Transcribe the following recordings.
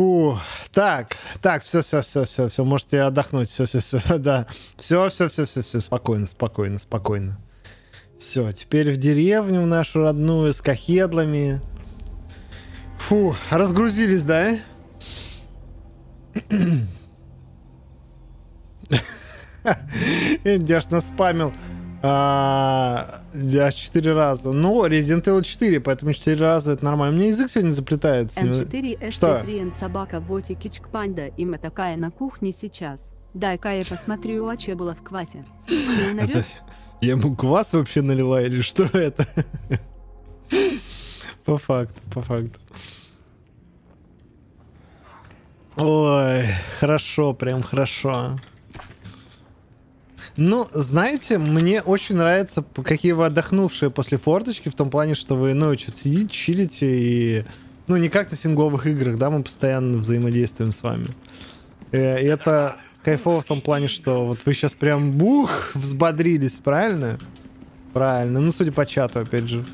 Фу, так, так, все, все, все, все, все, можете отдохнуть, все, все, все, да, все, все, все, все, все, спокойно, спокойно, спокойно. Все, теперь в деревню в нашу родную с кахедлами. Фу, разгрузились, да? Индяш наспамил. А, я 4 раза. Ну, Resident Evil 4, поэтому 4 раза это нормально. Меня язык сегодня заплетается. М4 Что? СТ3Н собака Воти Кичкпанда. Има такая на кухне сейчас. Дай-ка я посмотрю, а че было в квасе. Это... Я ему квас вообще налила или что это? По факту, по факту. Ой, хорошо, прям хорошо. Ну, знаете, мне очень нравится, какие вы отдохнувшие после форточки, в том плане, что вы, что-то сидите, чилите и... Ну, не как на сингловых играх, да, мы постоянно взаимодействуем с вами. Э, И это кайфово в том плане, что вот вы сейчас прям бух, взбодрились, правильно? Правильно. Ну, судя по чату, опять же.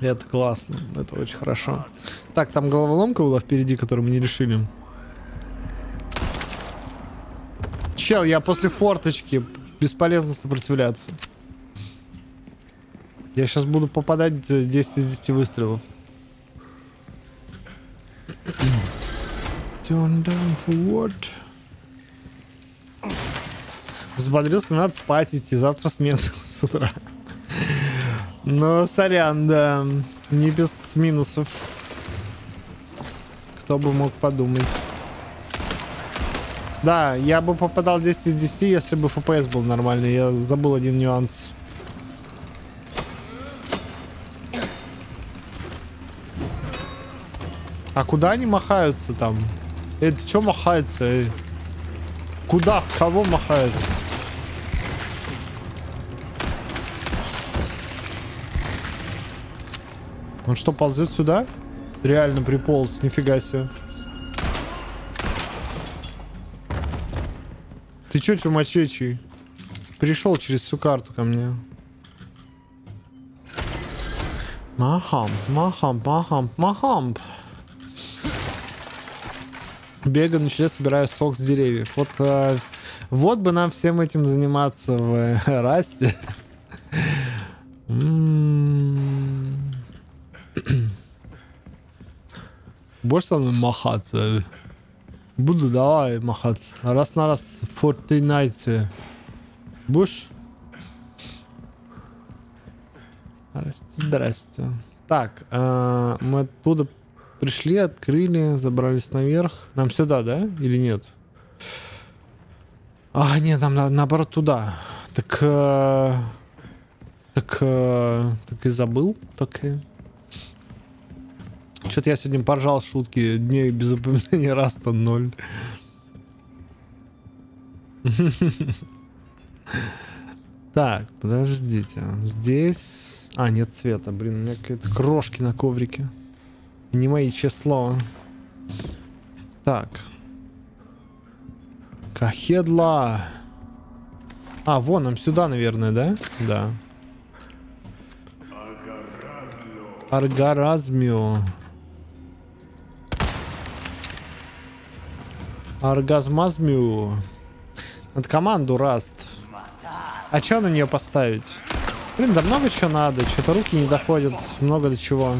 Это классно. Это очень хорошо. Так, там головоломка была впереди, которую мы не решили. Чел, я после форточки. Бесполезно сопротивляться. Я сейчас буду попадать э, 10 из 10 выстрелов. Turn down for? Взбодрился, надо спать идти. Завтра смена с утра. Но сорян, да. Не без минусов. Кто бы мог подумать. Да, я бы попадал 10 из 10, если бы FPS был нормальный. Я забыл один нюанс. А куда они махаются там? Ты чё махается, эй? Куда? В кого махаются? Он что, ползет сюда? Реально приполз, нифига себе. Ты чё, чумачечий? Пришел через всю карту ко мне. Махам, махам, махам, махам. Бегаю на чле, собираю сок с деревьев. Вот, э, вот бы нам всем этим заниматься в э, Расте. М. Будешь со мной махаться? Буду, давай махаться. Раз на раз в Fortnite. Будешь? Здрасте, здрасте. Так, э, мы оттуда пришли, открыли, забрались наверх. Нам сюда, да? Или нет? А, нет, нам на- наоборот туда. Так, э, так, э, так и забыл. Так и... Что-то я сегодня поржал шутки. Дней без упоминания раста ноль. Так, подождите. Здесь... А, нет цвета. Блин, у меня какие-то крошки на коврике. Не мои число. Так. Кахедла. А, вон, нам сюда, наверное, да? Да. Аргаразмио. Оргазмазмио. Надо команду Раст. А что на нее поставить? Блин, да много чего надо. Что-то руки не доходят. Много до чего.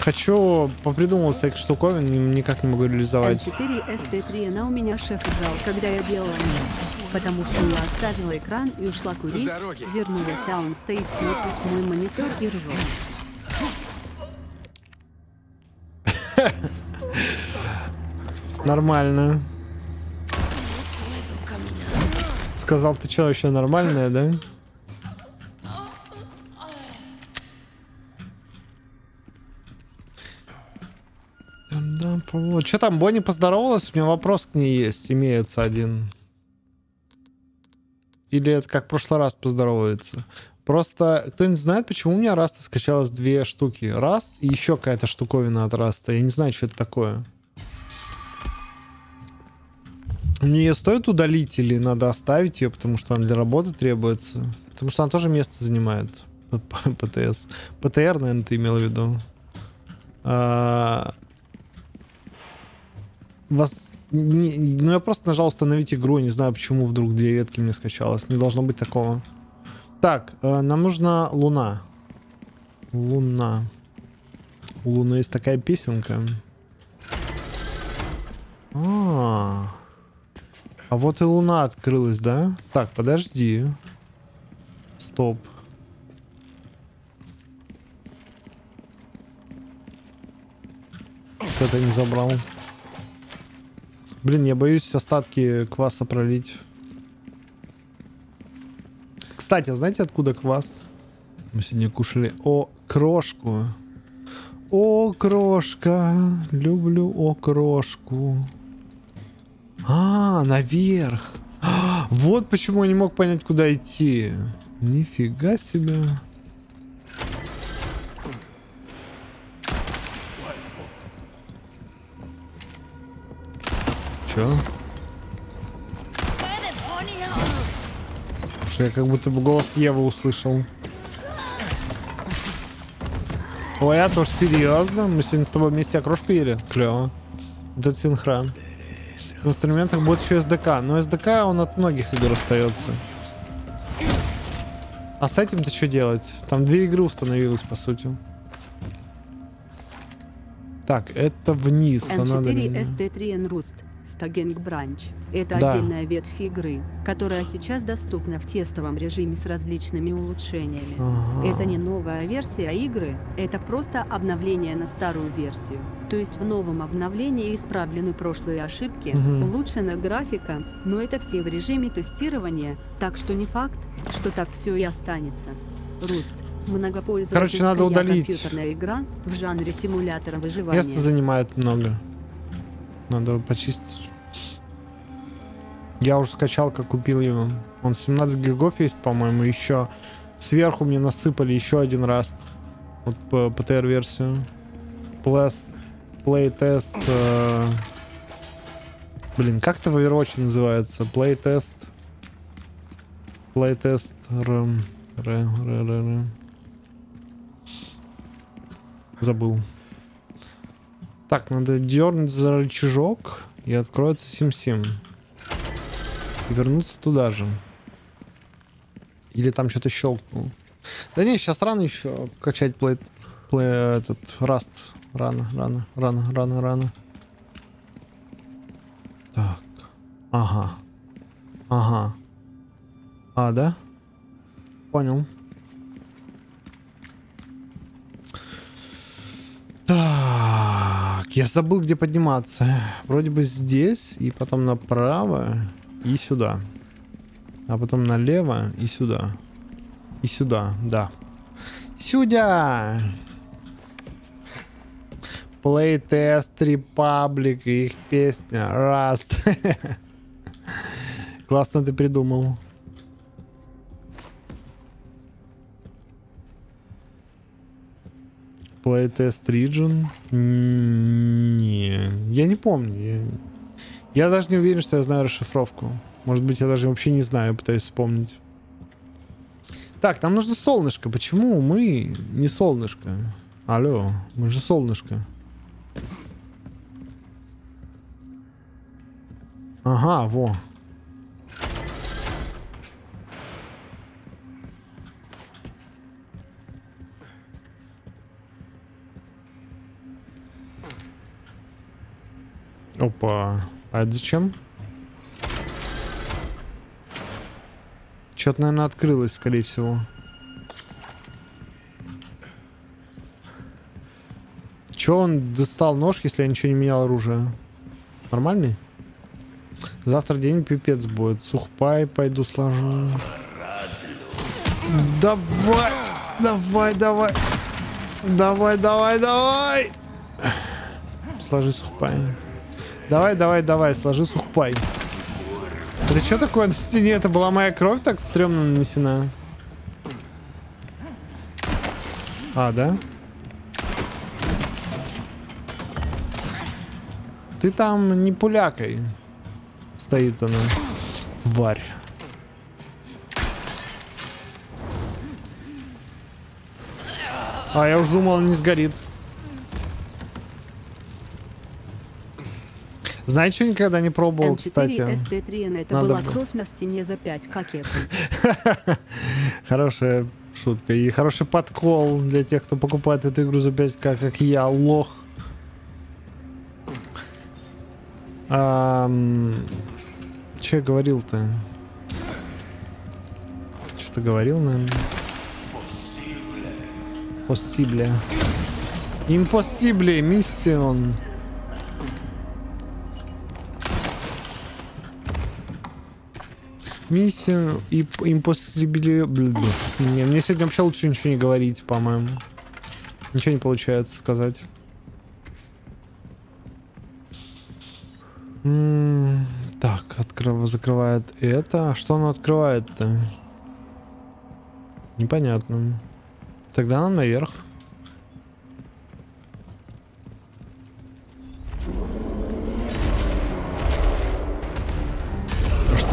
Хочу попридумывать всяких штуковин, ни- никак не могу реализовать. М4 СТ3 она у меня шеф жал, когда я делала. Потому что я оставила экран и ушла курить. Вернулась, а он стоит, смотрит мой монитор и ржет. Нормально. Сказал, ты что, вообще нормальная, да? Что там, Бонни поздоровалась? У меня вопрос к ней есть, имеется один. Или это как в прошлый раз поздоровается? Просто кто-нибудь знает, почему у меня Rust а скачалось две штуки? Rust и еще какая-то штуковина от Rust а. Я не знаю, что это такое. Мне ее стоит удалить или надо оставить ее, потому что она для работы требуется? Потому что она тоже место занимает. ПТС. ПТР, наверное, ты имел в виду. А, Вас... не- ну, я просто нажал установить игру, не знаю, почему вдруг две ветки мне скачалось. Не должно быть такого. Так, э, нам нужна луна. Луна. У Луны есть такая песенка. А, а вот и Луна открылась, да? Так, подожди. Стоп. Что-то не забрал. Блин, я боюсь остатки кваса пролить. Кстати, знаете, откуда квас? Мы сегодня кушали о крошку. О, крошка, люблю о крошку. А, наверх. А, вот почему я не мог понять, куда идти. Нифига себе. Чё? Что я как будто бы голос Евы услышал. Ой, я тоже серьезно? Мы сегодня с тобой вместе окрошку ели? Клево. Это синхрон. В инструментах будет еще SDK, но SDK он от многих игр остается. А с этим-то что делать? Там две игры установилось, по сути. Так, это вниз. а надо N4 ли- ST3 Nrust. Staging Branch. Это Да. отдельная ветвь игры, которая сейчас доступна в тестовом режиме с различными улучшениями. Ага. Это не новая версия игры, это просто обновление на старую версию. То есть в новом обновлении исправлены прошлые ошибки, Мгм. улучшена графика, но это все в режиме тестирования, так что не факт, что так все и останется. Руст. Многопользовательская Короче, надо удалить. компьютерная игра в жанре симулятора выживания. Место занимает много. Надо почистить. Я уже скачал, как купил его. Он 17 гигов есть, по-моему, еще сверху мне насыпали еще один раст. Вот по ПТР-версию. Плейтест. э, Блин, как это в Overwatch называется? Плейтест. Плейтест. Забыл. Так, надо дернуть за рычажок и откроется сим-сим. Вернуться туда же. Или там что-то щелкнул. Да не, сейчас рано еще качать плей, плей- этот раст. Рано, рано, рано, рано, рано. Так. Ага. Ага. А, да? Понял. Так, я забыл, где подниматься. Вроде бы здесь, и потом направо, и сюда. А потом налево, и сюда. И сюда, да. Сюда! Playtest Republic их песня Rust. Классно ты придумал. Playtest Region? Не, я не помню. Я, я даже не уверен, что я знаю расшифровку. Может быть, я даже вообще не знаю, пытаюсь вспомнить. Так, нам нужно солнышко. Почему мы не солнышко? Алло, мы же солнышко. Ага, во. Опа. А зачем? Что-то, наверное, открылось, скорее всего. Че он достал нож, если я ничего не менял оружие? Нормальный? Завтра день пипец будет. Сухпай пойду сложу. Давай! Давай, давай! Давай, давай, давай! Сложи сухпай. Давай, давай, давай, сложи сухпай. Это что такое на стене? Это была моя кровь так стрёмно нанесена? А, да? Ты там не пулякой. Стоит она. Тварь. А я уж думал, он не сгорит. Знаете, что никогда не пробовал, кстати? М4 ST3N это Надо была бы. кровь на стене за 5, как? Хорошая шутка. И хороший подкол для тех, кто покупает эту игру за 5к, как я, лох. Ам, Че я говорил-то? Что-то говорил, наверное. Possible. Impossible mission. Миссия и блин, Не, мне сегодня вообще лучше ничего не говорить, по-моему. Ничего не получается сказать. М, Так, открыв... закрывает это. А что оно открывает-то? Непонятно. Тогда нам наверх.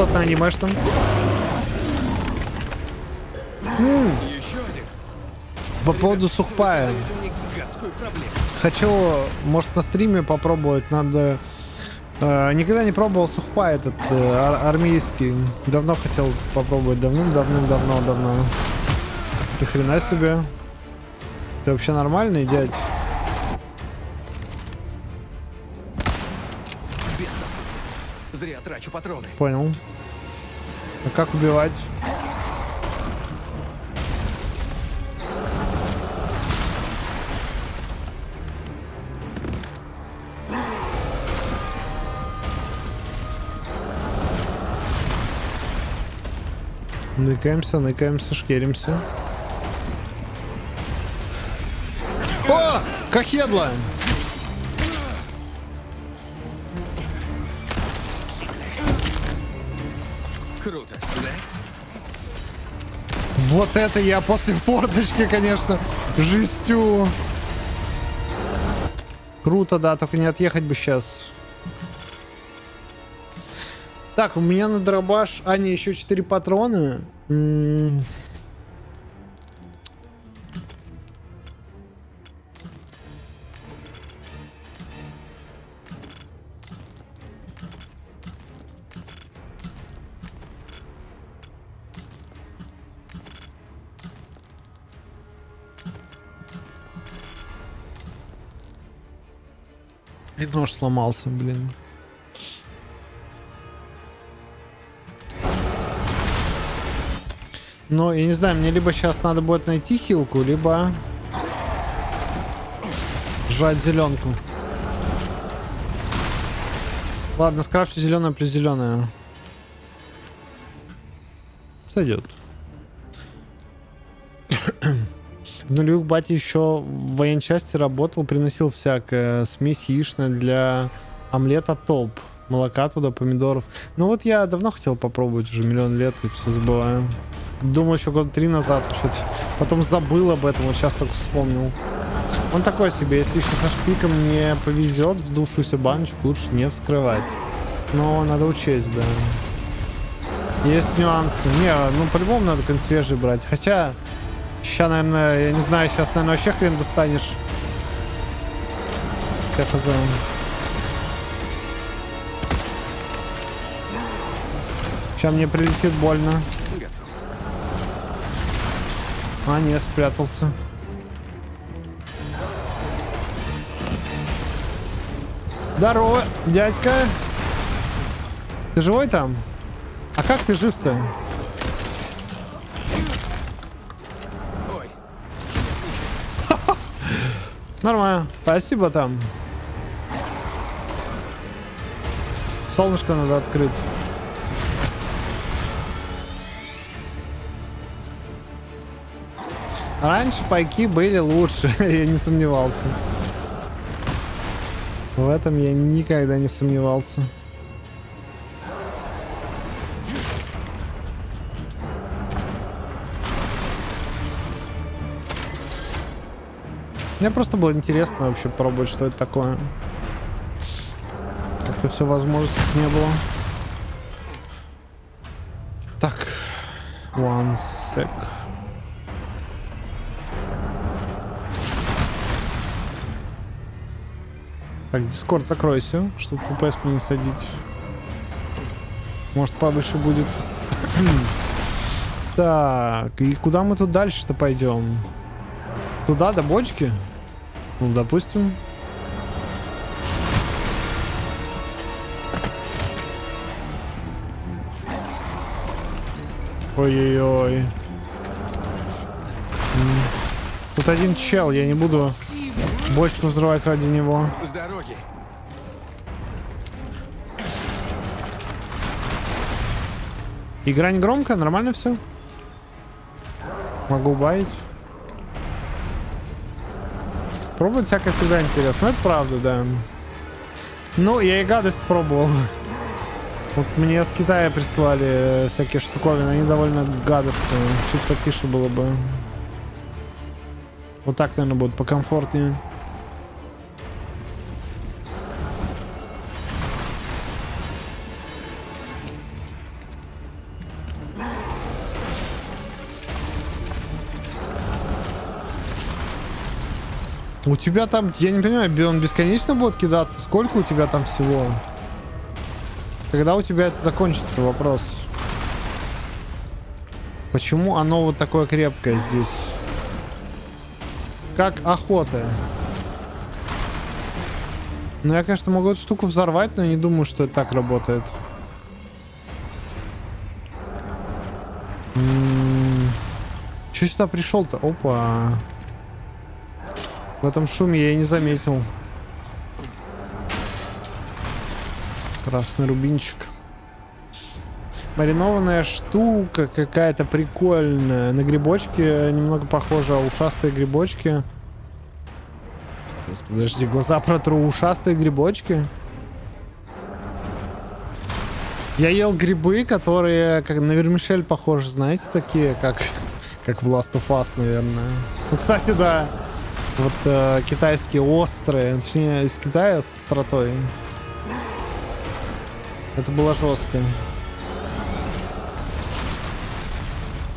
Что ты анимешь там? Еще один. По поводу сухпая. Хочу, может, на стриме попробовать. Надо... э, никогда не пробовал сухпай этот э, ар- армейский. Давно хотел попробовать. Давным-давным-давно, давно. Ни хрена себе. Ты вообще нормальный, дядь? Зря трачу патроны. Понял. Как убивать? Ныкаемся, ныкаемся, шкеримся. О! Кахедла! Круто, Вот это я после форточки, конечно, жестю. Круто, да, только не отъехать бы сейчас. Так, у меня на дробаш... А, не, еще 4 патрона. М. И сломался, блин. Но, я не знаю, мне либо сейчас надо будет найти хилку, либо жать зеленку. Ладно, скрафчу зеленое плюс зеленое. Сойдет. В нулевых батя еще в военчасти работал, приносил всякое. Смесь яичная для омлета топ. Молока туда, помидоров. Ну вот я давно хотел попробовать, уже миллион лет и все забываю. Думал еще год три назад, что-то потом забыл об этом, вот сейчас только вспомнил. Он такой себе, если еще со шпиком не повезет, вздувшуюся баночку лучше не вскрывать. Но надо учесть, да. Есть нюансы. Не, ну по-любому надо консьержи брать. Хотя, сейчас, наверное, я не знаю, сейчас, наверное, вообще хрен достанешь. Это за... Сейчас мне прилетит больно. А, не, спрятался. Здорово, дядька. Ты живой там? А как ты жив-то? Нормально. Спасибо там. Солнышко надо открыть. Раньше пайки были лучше, я не сомневался. В этом я никогда не сомневался. Мне просто было интересно вообще пробовать, что это такое. Как-то все возможностей не было. Так. One sec. Так, Дискорд закройся, чтобы FPS не садить. Может, повыше будет. так, и куда мы тут дальше-то пойдем? Туда, до бочки? Ну, допустим. Ой-ой-ой. Тут один чел, я не буду бочку взрывать ради него. С дороги. Игра не громкая, нормально все? Могу убавить. Пробовать всякое всегда интересно. Это правда, да. Ну, я и гадость пробовал. Вот мне с Китая прислали э, всякие штуковины, они довольно гадостные. Чуть потише было бы. Вот так, наверное, будет покомфортнее. У тебя там, я не понимаю, он бесконечно будет кидаться? Сколько у тебя там всего? Когда у тебя это закончится, вопрос. Почему оно вот такое крепкое здесь? Как охота. Ну, я, конечно, могу эту штуку взорвать, но не думаю, что это так работает. Че сюда пришел-то? Опа. В этом шуме я и не заметил. Красный рубинчик. Маринованная штука какая-то прикольная. На грибочки немного похожа. Ушастые грибочки. Господи, подожди, глаза протру. Ушастые грибочки. Я ел грибы, которые как на вермишель похожи, знаете, такие, как, как в Last of Us, наверное. Ну, кстати, да. Вот э, китайские острые, точнее, из Китая с остротой. Это было жестко.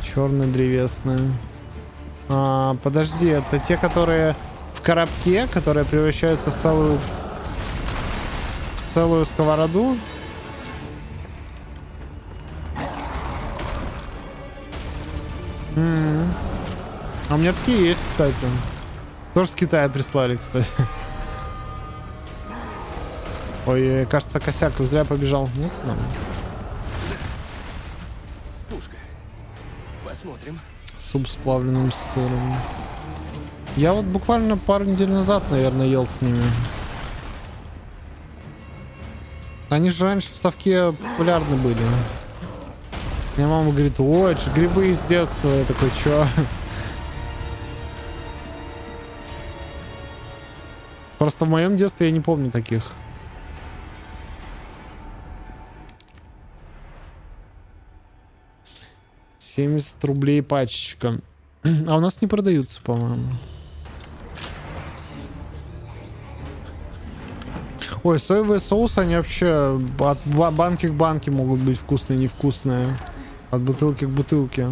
Черный древесный. А, подожди, это те, которые в коробке, которые превращаются в целую в целую сковороду? -м -м. А у меня такие есть, кстати. Тоже с Китая прислали, кстати. Ой, кажется, косяк зря побежал. Нет, нам. Пушка. Посмотрим. Суп с плавленным сыром. Я вот буквально пару недель назад, наверное, ел с ними. Они же раньше в совке популярны были. Мне мама говорит, ой, это же грибы из детства. Я такой, чё? Просто в моем детстве я не помню таких. Семьдесят рублей пачечка. А у нас не продаются, по-моему. Ой, соевые соусы, они вообще от банки к банке могут быть вкусные, невкусные. От бутылки к бутылке.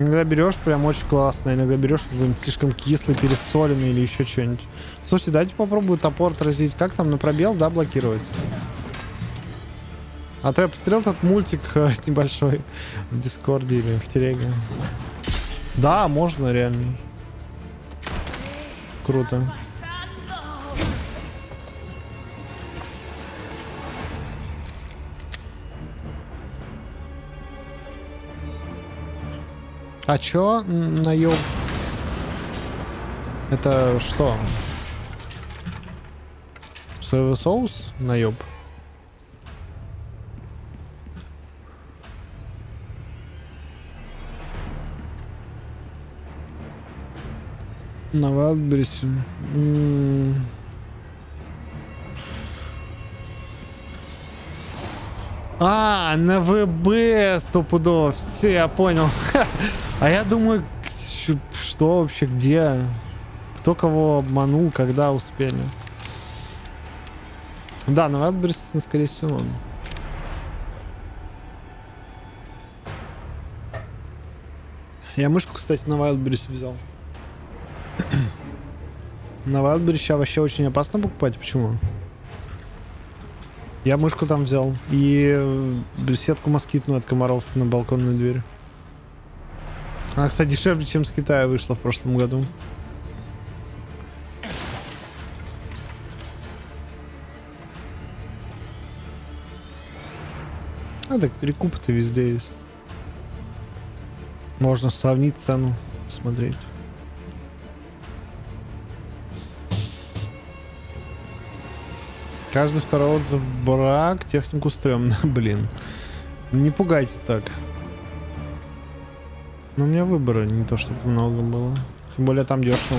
Иногда берешь прям очень классно, иногда берешь какой-нибудь слишком кислый, пересоленный или еще что-нибудь. Слушайте, дайте попробую топор отразить. Как там на пробел, да, блокировать? А то я посмотрел этот мультик э, небольшой в Дискорде или в Телеге. Да, можно реально. Круто. А чё наёб? Это что? Соевый соус? Наёб. На Вайлдберрисе. А, на ВБ стопудово. Все, я понял. А я думаю, что вообще, где? Кто кого обманул, когда успели? Да, на Вайлдберрисе, скорее всего, он. Я мышку, кстати, на Wildberries взял. На Wildberry сейчас вообще очень опасно покупать. Почему? Я мышку там взял. И э, сетку москитную от комаров на балконную дверь. Она, кстати, дешевле, чем с Китая вышла в прошлом году. А так перекупы-то везде есть. Можно сравнить цену, смотреть. Каждый второй отзыв брак, технику стрёмно, блин. Не пугайте так. Но у меня выбора не то, чтобы много было. Тем более там дешево.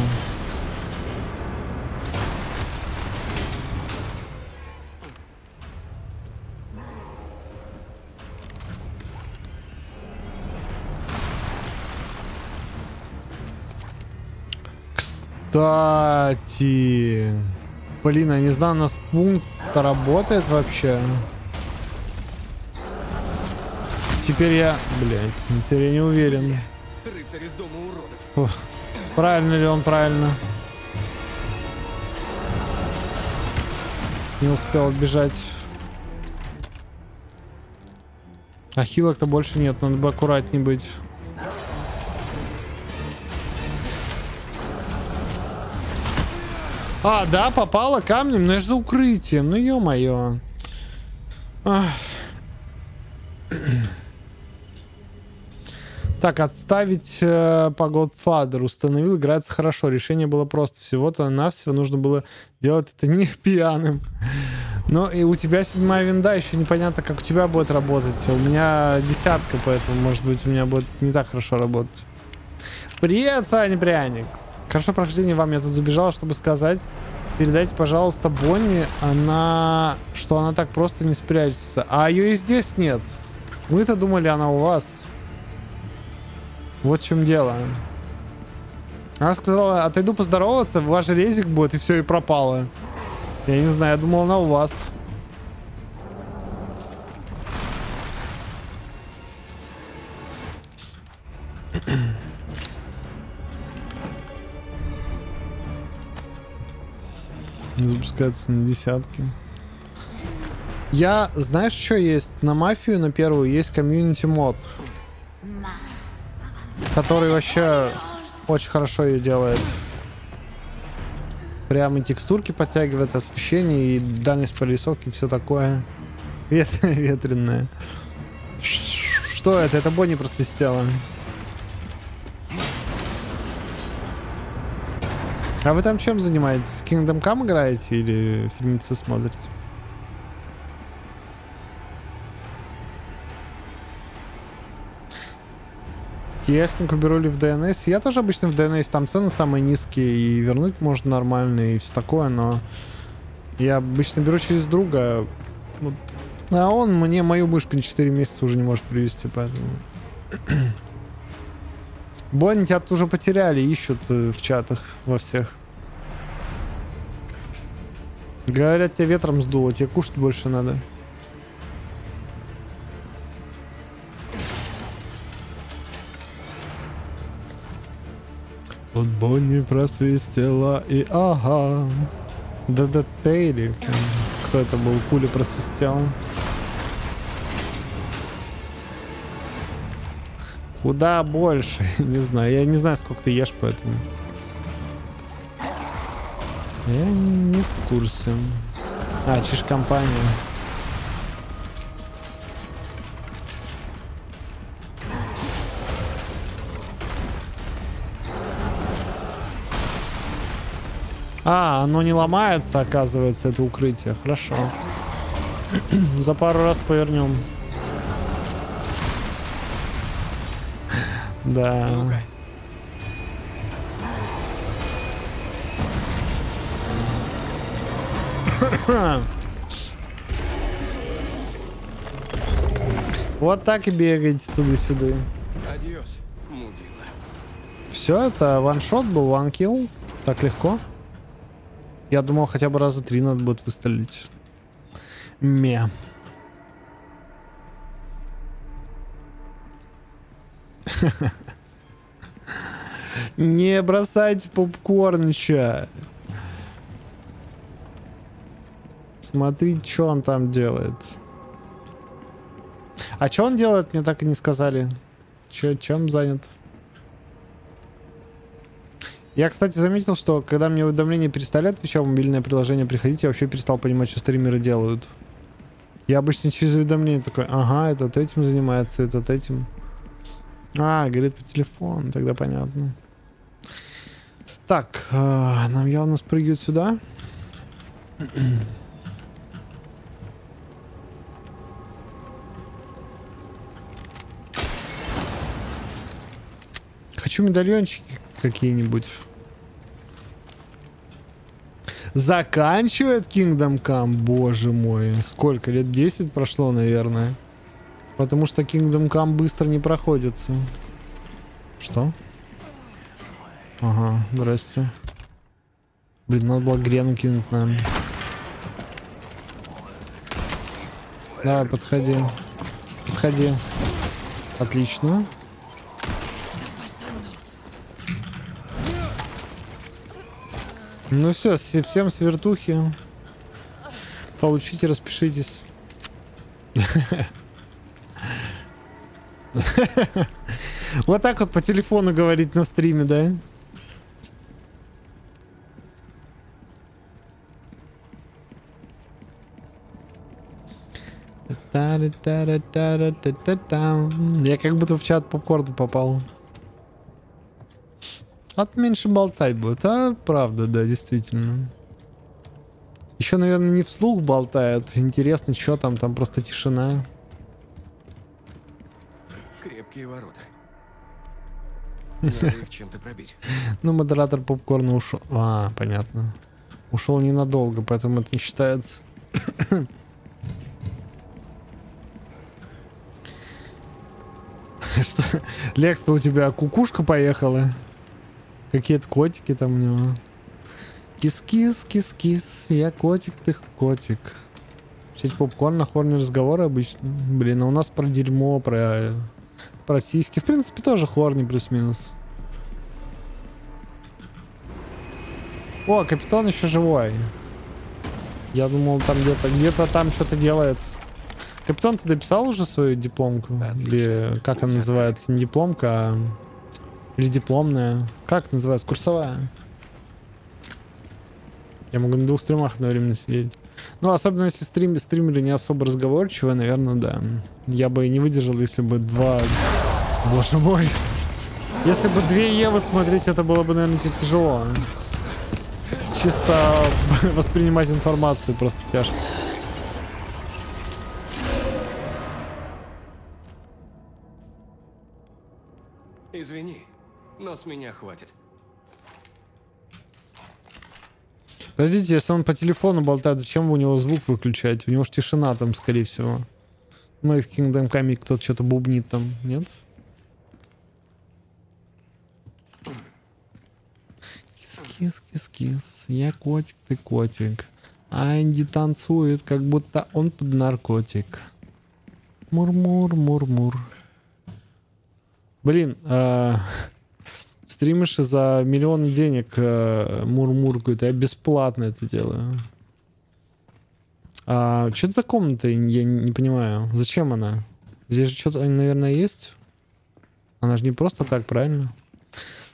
Кстати... Блин, я не знаю, у нас пункт работает вообще. Теперь я... Блять, теперь я не уверен. Рыцарь из дома уродов. Правильно ли он правильно? Не успел отбежать. А хилок-то больше нет, надо бы аккуратнее быть. А, да, попала камнем, но я же за укрытием. Ну ё-моё. Так, отставить э, по Godfather. Установил, играется хорошо. Решение было просто. Всего-то навсего нужно было делать это не пьяным. Но и у тебя седьмая винда, еще непонятно, как у тебя будет работать. У меня десятка, поэтому, может быть, у меня будет не так хорошо работать. Привет, Саня Пряник. Хорошо прохождение вам. Я тут забежал, чтобы сказать. Передайте, пожалуйста, Бонни, она... что она так просто не спрячется. А ее и здесь нет. Вы-то думали, она у вас. Вот в чем дело. Она сказала, отойду поздороваться, ваш резик будет, и все, и пропало. Я не знаю, я думал, она у вас. Запускается на десятки. Я, знаешь, что есть? На мафию, на первую, есть комьюнити мод. Который вообще очень хорошо ее делает. Прямо и текстурки подтягивает, освещение и дальность прорисовки, все такое. Вет ветреное. Что это? Это Бонни просвистела. А вы там чем занимаетесь? Kingdom Come играете или фильмецы смотрите? Технику беру ли в DNS? Я тоже обычно в DNS, там цены самые низкие, и вернуть можно нормально, и все такое, но я обычно беру через друга. А он мне мою мышку на 4 месяца уже не может привести, поэтому... Бонни тебя тут уже потеряли, ищут э, в чатах во всех. Говорят, тебя ветром сдуло, тебе кушать больше надо. Вот Бонни просвистела и ага. Да-да Тейли. Кто это был? Пуля просвистела. Куда больше? не знаю. Я не знаю, сколько ты ешь, поэтому... Я не в курсе. А, чиж компания. А, оно не ломается, оказывается, это укрытие. Хорошо. За пару раз повернем. Да. Вот так и бегайте туда-сюда. Адьос, мудила. Все, это ваншот был, ванкил. Так легко. Я думал, хотя бы раза три надо будет выстрелить. Ме. Не бросайте попкорн, ча. посмотреть, что он там делает. А что он делает, мне так и не сказали. Чё, чем занят? Я, кстати, заметил, что когда мне уведомления перестали отвечать, мобильное приложение приходить, я вообще перестал понимать, что стримеры делают. Я обычно через уведомление такой, ага, этот этим занимается, этот этим. А, говорит по телефону, тогда понятно. Так, э, нам явно спрыгивают сюда. Хочу медальончики какие-нибудь. Заканчивает Kingdom Come? Боже мой. Сколько? Лет 10 прошло, наверное. Потому что Kingdom Come быстро не проходится. Что? Ага, здрасте. Блин, надо было грену кинуть, наверное. Давай, подходи. Подходи. Отлично. Ну все, всем свертухи. Получите, распишитесь. Вот так вот по телефону говорить на стриме, да? Я как будто в чат попкорн попал. От меньше болтай будет, а? Правда, да, действительно. Еще, наверное, не вслух болтает. Интересно, что там, там просто тишина. Крепкие ворота. Надо их чем-то пробить. Ну, модератор попкорна ушел. А, понятно. Ушел ненадолго, поэтому это не считается. Что? Лекс-то у тебя кукушка поехала? Какие-то котики там у него. Кис-кис, кис-кис, я котик, ты котик. Сеть попкорн на хорне разговоры обычно. Блин, а у нас про дерьмо, про, про сиськи. В принципе, тоже хорни плюс-минус. О, капитан еще живой. Я думал, там где-то где-то там что-то делает. Капитан, ты дописал уже свою дипломку? Отлично. Или как она называется? Не дипломка, а... Или дипломная. Как называется? Курсовая. Я могу на двух стримах одновременно сидеть. Ну, особенно если стрим, стримеры не особо разговорчивые, наверное, да. Я бы и не выдержал, если бы два... Боже мой. Если бы две Евы смотреть, это было бы, наверное, тяжело. Чисто воспринимать информацию просто тяжко. Извини, но с меня хватит. Подождите, если он по телефону болтает, зачем вы у него звук выключать? У него же тишина там, скорее всего. Ну и в Kingdom Come кто-то что-то бубнит там, нет? кис, кис, кис. Я котик, ты котик. А Энди танцует, как будто он под наркотик. Мур-мур, мур-мур. Блин, а, э, стримиши за миллион денег э, мурмуркают, я бесплатно это делаю. А, что это за комната, я не понимаю. Зачем она? Здесь же что-то, наверное, есть? Она же не просто так, правильно?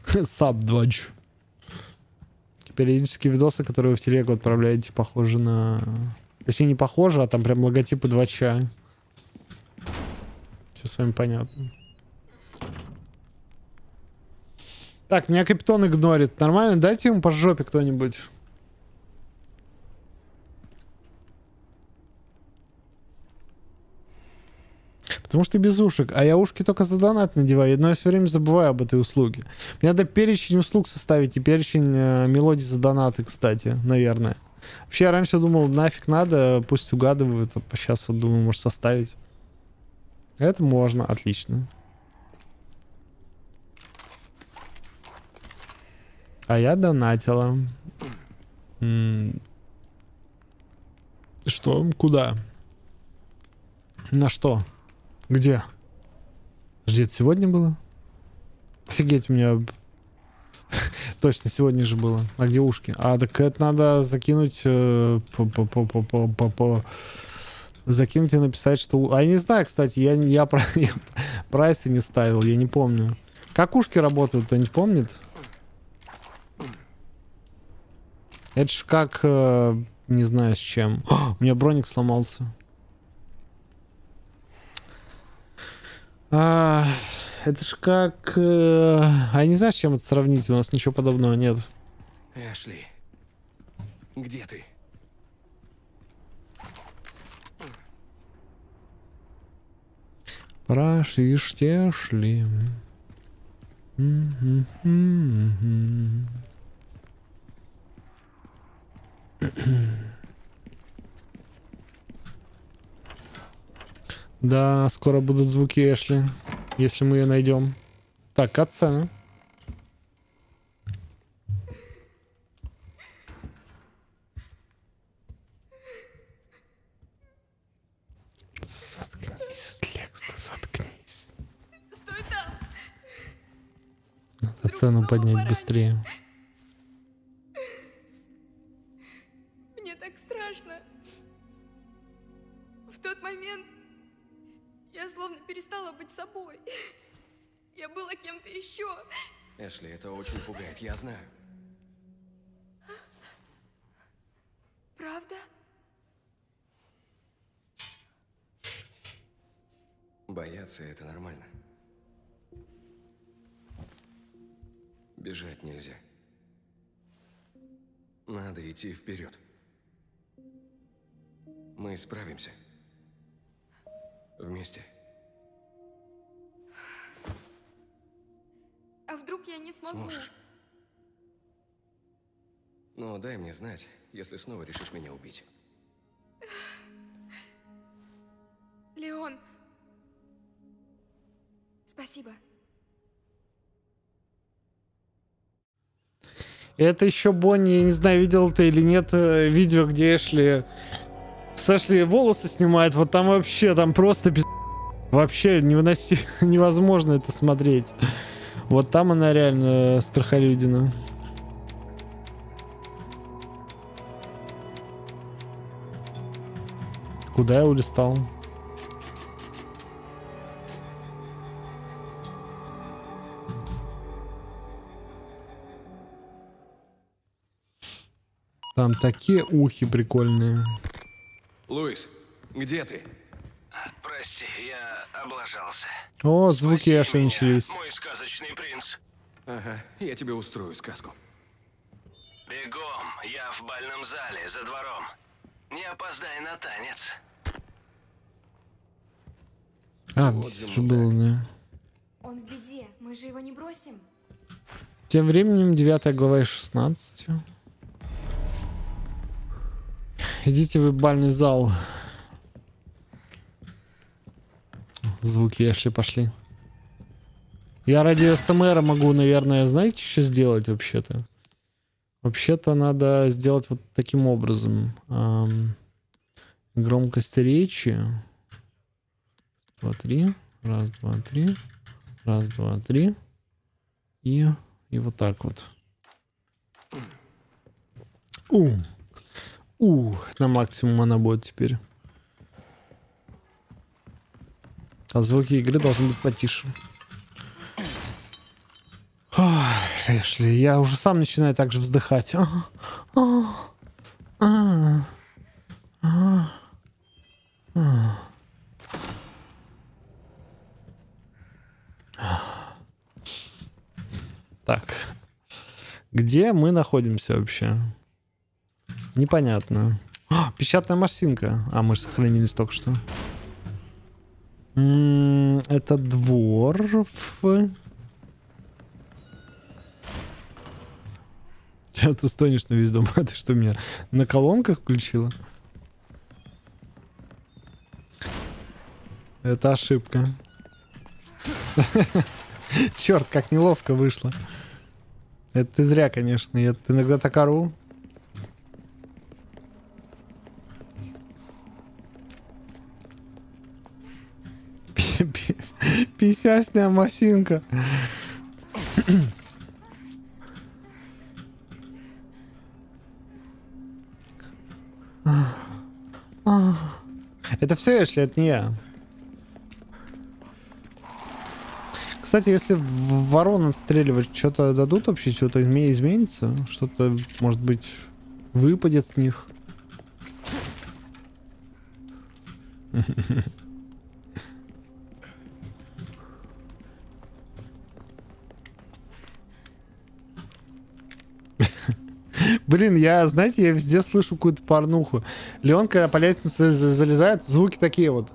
Саб 2 периодически видосы, которые вы в телегу отправляете, похожи на... Точнее, не похожи, а там прям логотипы 2 ча. Все с вами понятно. Так, меня капитан игнорит. Нормально? Дайте ему по жопе кто-нибудь. Потому что без ушек. А я ушки только за донат надеваю, но я все время забываю об этой услуге. Мне надо перечень услуг составить и перечень э, мелодий за донаты, кстати, наверное. Вообще, я раньше думал, нафиг надо, пусть угадывают, а сейчас вот думаю, может составить. Это можно, отлично. А я донатила. М, Что? Куда? На что? Где? Подожди, это сегодня было? Офигеть, у меня... Точно, сегодня же было. А где ушки? А, так это надо закинуть... э, по, по, по, по, по, по, по- Закинуть и написать, что... А я не знаю, кстати, я, не- я, про... я прайсы не ставил, я не помню. Как ушки работают, кто-нибудь помнит? Это ж как... э, не знаю с чем. у меня броник сломался. А, это ж как... э, а не знаю, с чем это сравнить, у нас ничего подобного нет. Эшли, где ты? Прошишьте шли. Мгм-мгм. Да, скоро будут звуки Эшли, если мы ее найдем. Так, катсцена. Заткнись, Лекс, ты заткнись. Стой там! Надо цену снова поднять быстрее. Знать, если снова решишь меня убить. Леон. Спасибо. Это еще Бонни, я не знаю, видел ты или нет э, видео, где Эшли с Эшли волосы снимает. Вот там вообще, там просто пиз... Вообще невыноси... невозможно это смотреть. Вот там она реально э, страхолюдина. Куда я улистал? Там такие ухи прикольные. Луис, где ты? Прости, я облажался. О, звуки начались. Мой сказочный принц. Ага, я тебе устрою сказку. Бегом, я в бальном зале, за двором. Не опоздай на танец. А, Вот здесь же было, да. Он в беде. Мы же его не бросим. Тем временем 9 глава из 16. Идите в бальный зал. Звуки Эшли пошли. Я ради СМР могу, наверное, знаете, что сделать вообще-то? Вообще-то надо сделать вот таким образом. Ам, громкость речи. Два, три. Раз, два, три. Раз, два, три. И, и вот так вот. У. У. На максимум она будет теперь. А звуки игры должны быть потише. Эшли, я уже сам начинаю так же вздыхать. А, а, а. Так. Где мы находимся вообще? Непонятно. А, печатная машинка. А, мы же сохранились только что. М, Это дворф. Че ты стонешь на весь дом? А ты что, меня на колонках включила? Это ошибка. Черт, как неловко вышло. Это ты зря, конечно. Я иногда так ору. Пи- пи- Писясная машинка. Это все, Эшли, это не я. Кстати, если ворон отстреливать, что-то дадут вообще, что-то изме- изменится? Что-то, может быть, выпадет с них? Блин, я, знаете, я везде слышу какую-то порнуху. Леон, когда по лестнице за- залезает, звуки такие вот.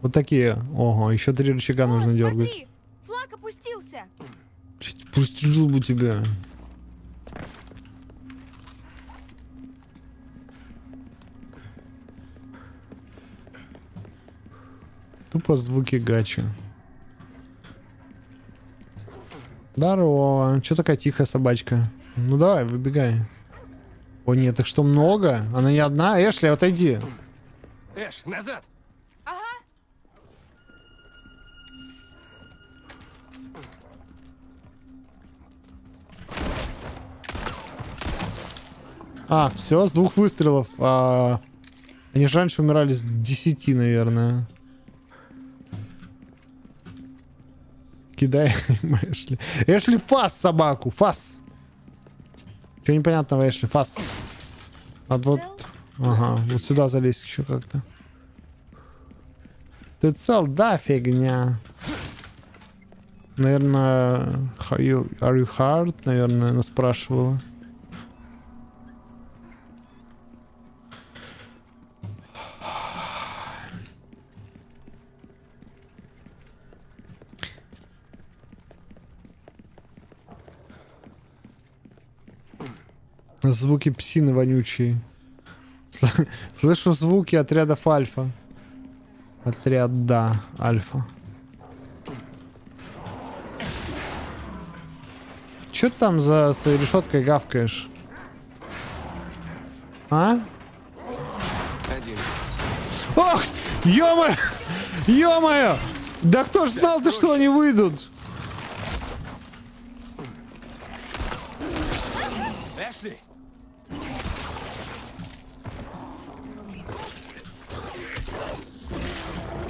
Вот такие. Ого, еще три рычага нужно О, дергать. смотри, флаг опустился. Пустил бы тебя. Тупо звуки гачи. Здорово. Че такая тихая собачка? Ну давай, выбегай. О нет, так что много? Она не одна? Эшли, отойди. Эш, назад! А, все, с двух выстрелов. А, они же раньше умирали с десяти, наверное. Кидай им Эшли. Эшли, фас собаку, фас. Чего непонятного, Эшли, фас. Надо вот... Ага, вот сюда залезть еще как-то. Ты цел? Да, фигня. Наверное, how you, are you hard? Наверное, она спрашивала. Звуки псины вонючие. Сл- Слышу звуки отрядов Альфа. Отряд, да, Альфа. Чё ты там за своей решеткой гавкаешь? А? Ох! Ё-моё! Ё-моё! Да кто ж знал-то, что они выйдут? Эшли!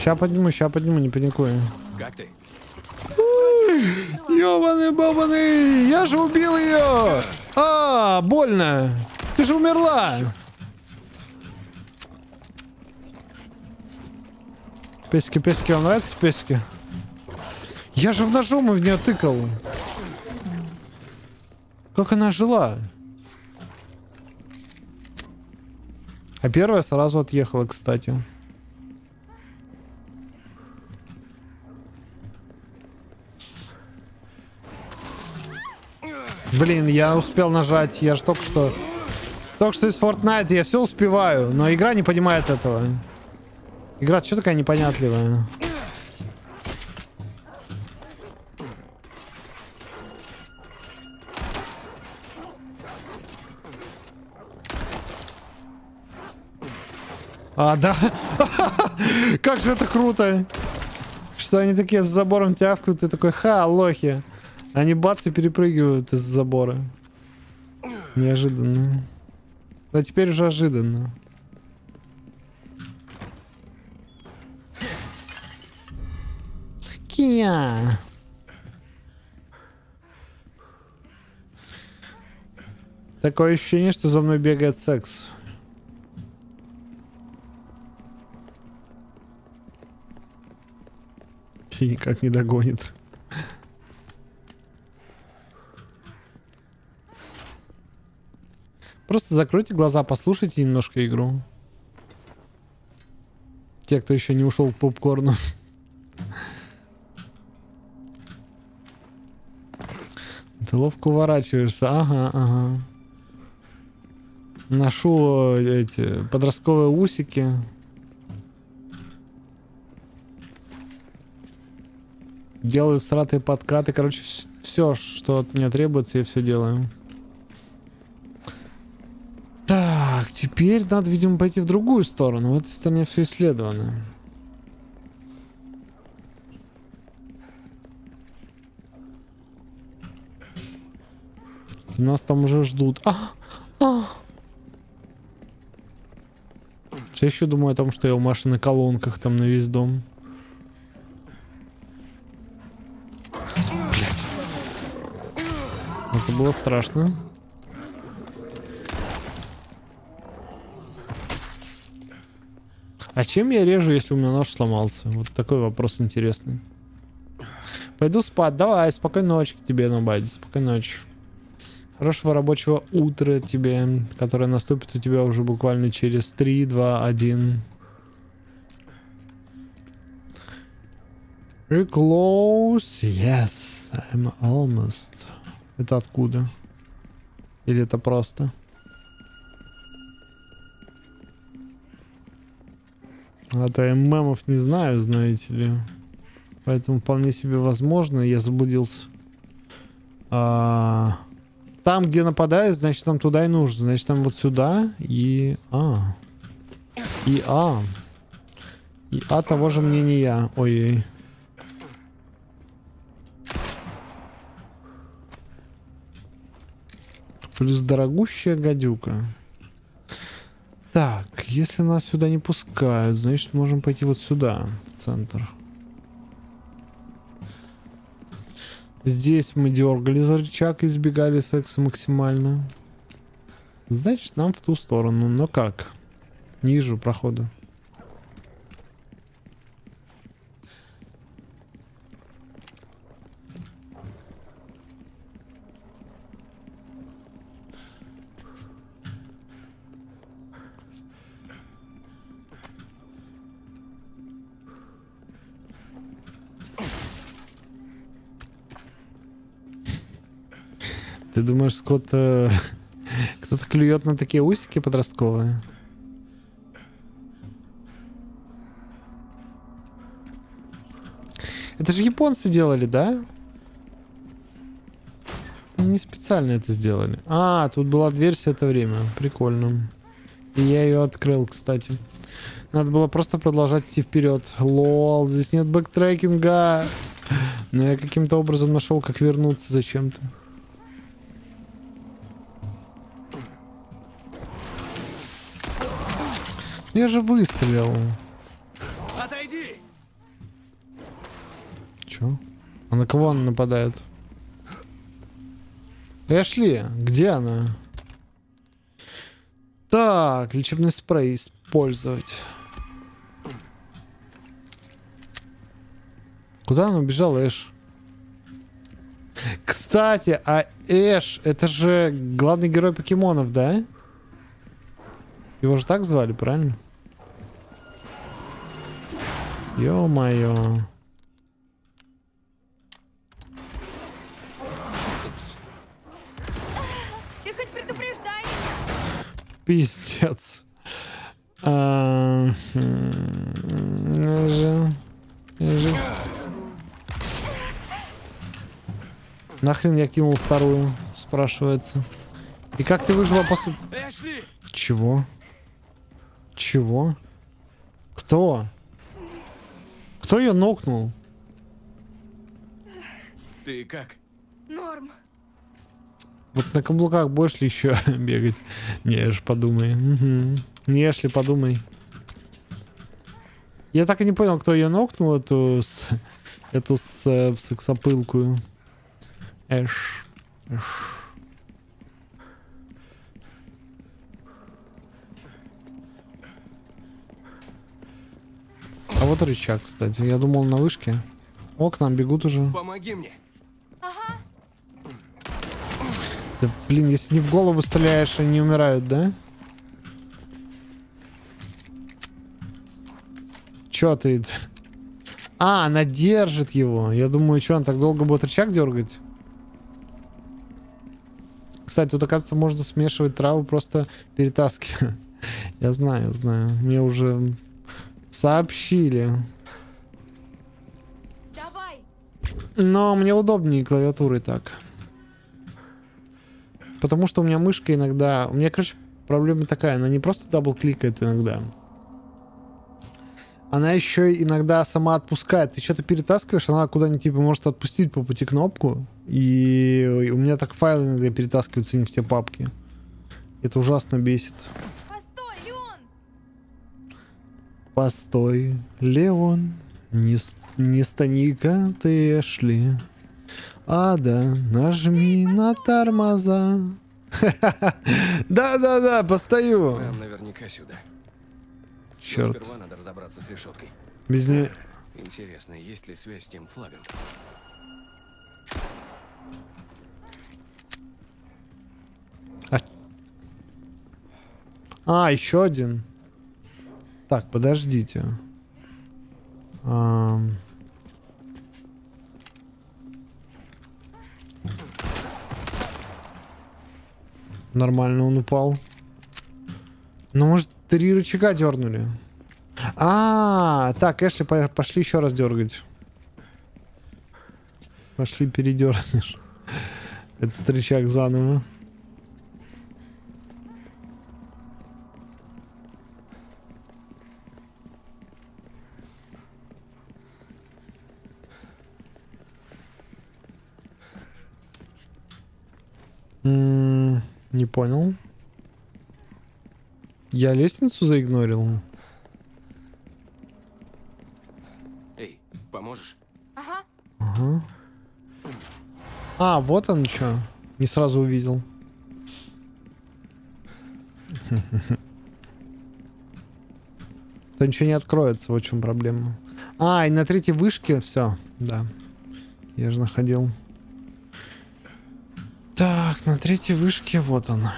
Ща подниму, ща подниму, не паникуй. Как ты? Ёбаный бабаный! Я же убил ее! А, больно! Ты же умерла! Песики, песики, вам нравятся песики? Я же в ножом и в нее тыкал. Как она жила? А первая сразу отъехала, кстати. Блин, я успел нажать, я же только что... Только что из Fortnite, я все успеваю, но игра не понимает этого. Игра что такая непонятливая? А, да. Как же это круто. Что они такие с забором тявкают, и такой, ха, лохи. Они бац и перепрыгивают из забора. Неожиданно. Но теперь уже ожиданно. Кия. Такое ощущение, что за мной бегает секс. И никак не догонит. Просто закройте глаза, послушайте немножко игру. Те, кто еще не ушел в попкорну. Ты ловко уворачиваешься. Ага, ага. Ношу эти подростковые усики. Делаю сратые подкаты. Короче, все, что от меня требуется, я все делаю. Теперь надо, видимо, пойти в другую сторону. В этой стороне все исследовано. Нас там уже ждут. А! А! Все еще думаю о том, что я у Маши на колонках там на весь дом. Блять. Это было страшно. А чем я режу, если у меня нож сломался? Вот такой вопрос интересный. Пойду спать. Давай, спокойной ночи тебе, Нобади. Спокойной ночи. Хорошего рабочего утра тебе, которое наступит у тебя уже буквально через 3, 2, 1. We're close. Yes, I'm almost. Это откуда? Или это просто? А то я мемов не знаю, знаете ли. Поэтому вполне себе возможно, я заблудился. А, там, где нападает, значит, нам туда и нужно. Значит, там вот сюда и... А. И А. И А того же мнения. Ой-ой. Плюс дорогущая гадюка. Так, если нас сюда не пускают, значит, можем пойти вот сюда, в центр. Здесь мы дергали за рычаг и избегали секса максимально. Значит, нам в ту сторону. Но как? Ниже прохода. Ты думаешь, кто-то кто-то клюет на такие усики подростковые? Это же японцы делали, да? Не специально это сделали. А, тут была дверь все это время. Прикольно. И я ее открыл, кстати. Надо было просто продолжать идти вперед. Lol, здесь нет бэктрекинга. Но я каким-то образом нашел, как вернуться зачем-то. Я же выстрелил. Отойди! Чё? А на кого она нападает? Эшли, где она? Так, лечебный спрей использовать. Куда она убежала, Эш? Кстати, а Эш, это же главный герой покемонов, да? Его же так звали, правильно? Ё-моё. Ты хоть предупреждай меня. Пиздец. А, же- же- Нахрен я кинул вторую, спрашивается. И как ты выжила после... Эшли! Чего? Чего? Кто? Кто ее нокнул? Ты как? Норм. Вот на каблуках будешь ли еще бегать? Не, аж подумай. Мгм. Не, Эшли, подумай. Я так и не понял, кто ее нокнул, эту с... эту с, э, сексопылкую. Эш. Эш. Вот рычаг, кстати. Я думал на вышке. О, к нам бегут уже. Помоги мне. Да, блин, если не в голову стреляешь, они умирают, да? Чё ты? А, она держит его. Я думаю, что, он так долго будет рычаг дергать? Кстати, тут, оказывается, можно смешивать траву, просто перетаскивая. Я знаю, знаю. Мне уже сообщили. Давай. Но мне удобнее клавиатурой так. Потому что у меня мышка иногда... У меня, короче, проблема такая. Она не просто дабл-кликает иногда. Она еще иногда сама отпускает. Ты что-то перетаскиваешь, она куда-нибудь типа может отпустить по пути кнопку. И у меня так файлы иногда перетаскиваются не в те папки. Это ужасно бесит. Постой, Леон. Не, не стани-ка ты, Эшли. Ада, нажми на тормоза. Да-да-да, постою. Нам наверняка сюда. Но Черт, Сперва надо разобраться с решеткой. без нее... Интересно, есть ли связь с тем флагом? А, еще один. Так, подождите. Ам. Нормально он упал. Ну, может, три рычага дернули. А, так, Эшли, по- пошли еще раз дергать. Пошли передернешь. Этот рычаг заново. М, Не понял. Я лестницу заигнорил. Эй, поможешь? Ага. Ага. А, вот он что. Не сразу увидел. То ничего не откроется, вот в чем проблема. А, и на третьей вышке все. Да. Я же находил. Так, на третьей вышке вот он.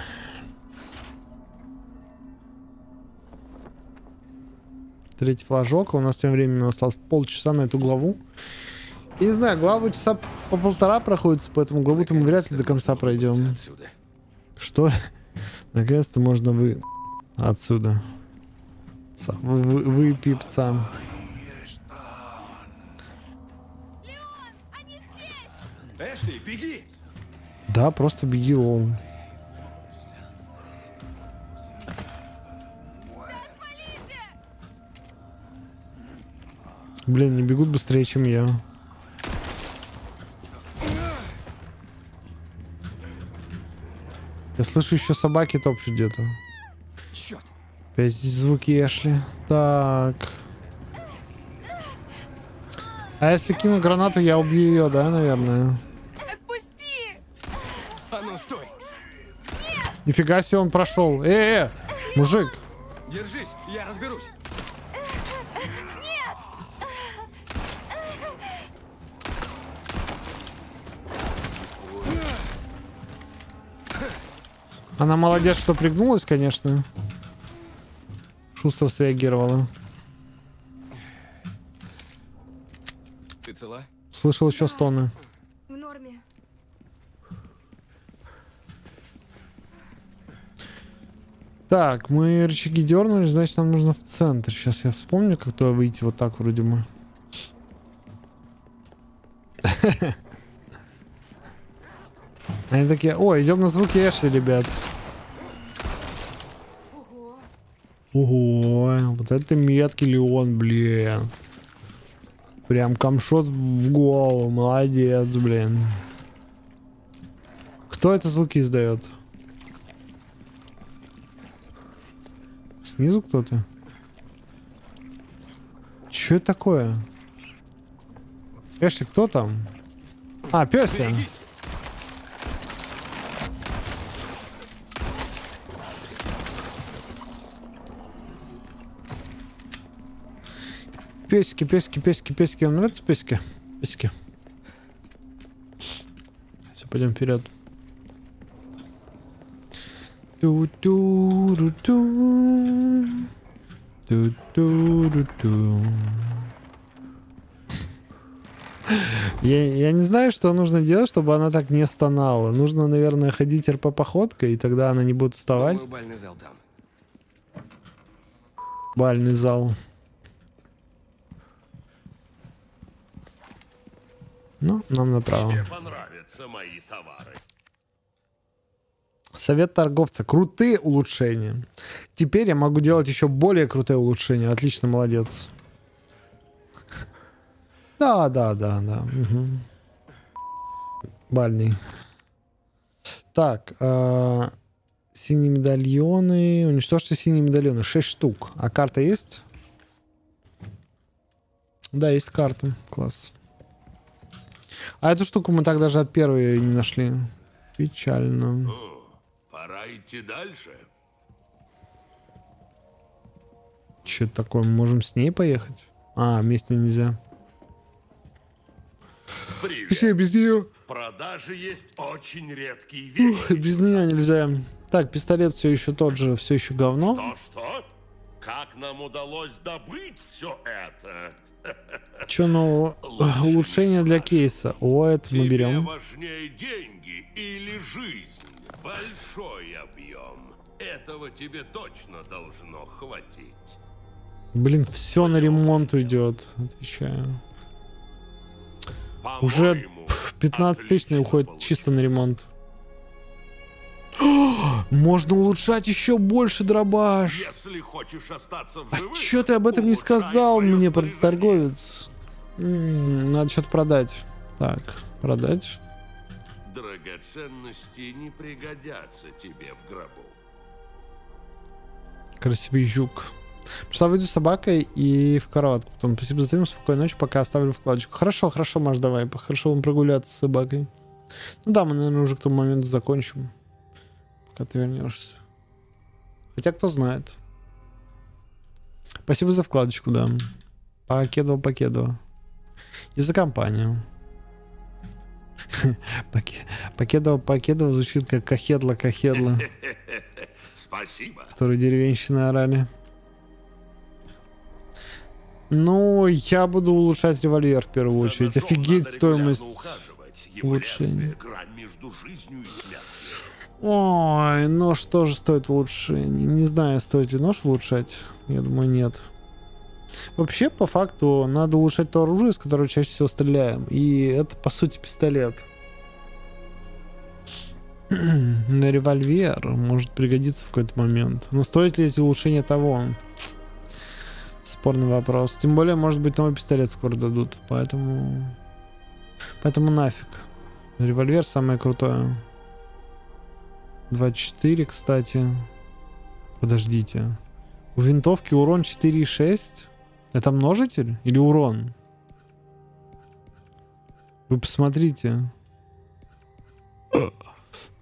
Третий флажок. а У нас тем временем осталось полчаса на эту главу. Я не знаю, главу часа по полтора проходится, поэтому главу-то мы вряд ли до конца пройдем. Что? Наконец-то можно вы... Отсюда. Вы, вы, вы пипца. Эшли, беги! Да, просто беги, лол. Блин, не бегут быстрее, чем я. Я слышу еще собаки топчут где-то. Черт! Опять здесь звуки Эшли. Так. А если кину гранату, я убью ее, да, наверное? Отпусти! А ну стой! Нифига себе он прошел. Э, э, мужик. Держись, я разберусь! Она молодец, что пригнулась, конечно. Шустро среагировала. Ты цела? Слышал еще стоны. В норме. Так, мы рычаги дернули, значит нам нужно в центр. Сейчас я вспомню, как туда выйти вот так вроде бы. Они такие, о, идем на звуки Эшли, ребят. Ого. Вот это меткий Леон, блин. Прям камшот в голову, молодец, блин. Кто это звуки издает? Снизу кто-то? Че это такое? Эшли, кто там? А, Пёся. Берегись! Песики, песики, песики, песики. Вам нравятся песики? Песики. Все, пойдем вперед. Ту-ту-ру-ту. Ту-ту-ру-ту. Я, я не знаю, что нужно делать, чтобы она так не стонала. Нужно, наверное, ходить РП походкой, и тогда она не будет вставать. Думаю, бальный зал там. Бальный зал. Ну, нам направо. Тебе понравятся мои товары. Совет торговца. Крутые улучшения. Теперь я могу делать еще более крутые улучшения. Отлично, молодец. Да, да, да, да. мгм. Бальный. Так. э, синие медальоны. Уничтожьте синие медальоны. 6 штук. А карта есть? Да, есть карта. Класс. А эту штуку мы так даже от первой не нашли. Печально. Пора идти дальше. Че такое? Мы можем с ней поехать? А, вместе нельзя. Привет. Все, без нее. В продаже есть очень редкие Ух, вещи. без нее нельзя. Так, пистолет все еще тот же, все еще говно. Что-что? Как нам удалось добыть все это? Че нового? Не Улучшение для кейса. О, это мы берем. важнее деньги или жизнь? Большой объем. Этого тебе точно должно хватить. Блин, все на ремонт уйдет. Отвечаю. Уже По-моему, пф, 15 тысяч уходит чисто на ремонт. Можно улучшать еще больше дробаш. Если хочешь остаться в А живых, чё ты об этом не сказал мне, торговец? М, Надо что-то продать. Так, продать. Драгоценности не пригодятся тебе в гробу. Красивый жук. Пошла выйду с собакой и в кроватку. Потом спасибо за стрим, спокойной ночи, пока оставлю вкладочку. Хорошо, хорошо, Маш, давай. Хорошо вам прогуляться с собакой. Ну да, мы, наверное, уже к тому моменту закончим. Пока ты вернешься. Хотя кто знает. Спасибо за вкладочку, да. Покедово, покедово. И за компанию. Покедово, покедово звучит как кахедла, кахедла, Спасибо. которые деревенщины орали. Ну, я буду улучшать револьвер в первую очередь. Офигеть стоимость. улучшения. между жизнью и смертью. Ой, нож тоже стоит улучшений. Не знаю, стоит ли нож улучшать. Я думаю, нет. Вообще, по факту, надо улучшать то оружие, с которого чаще всего стреляем. И это, по сути, пистолет. На револьвер может пригодиться в какой-то момент. Но стоит ли эти улучшения того? Спорный вопрос. Тем более, может быть, новый пистолет скоро дадут. Поэтому... Поэтому нафиг. Револьвер самое крутое. 24, кстати. Подождите. У винтовки урон 4,6? Это множитель или урон? Вы посмотрите.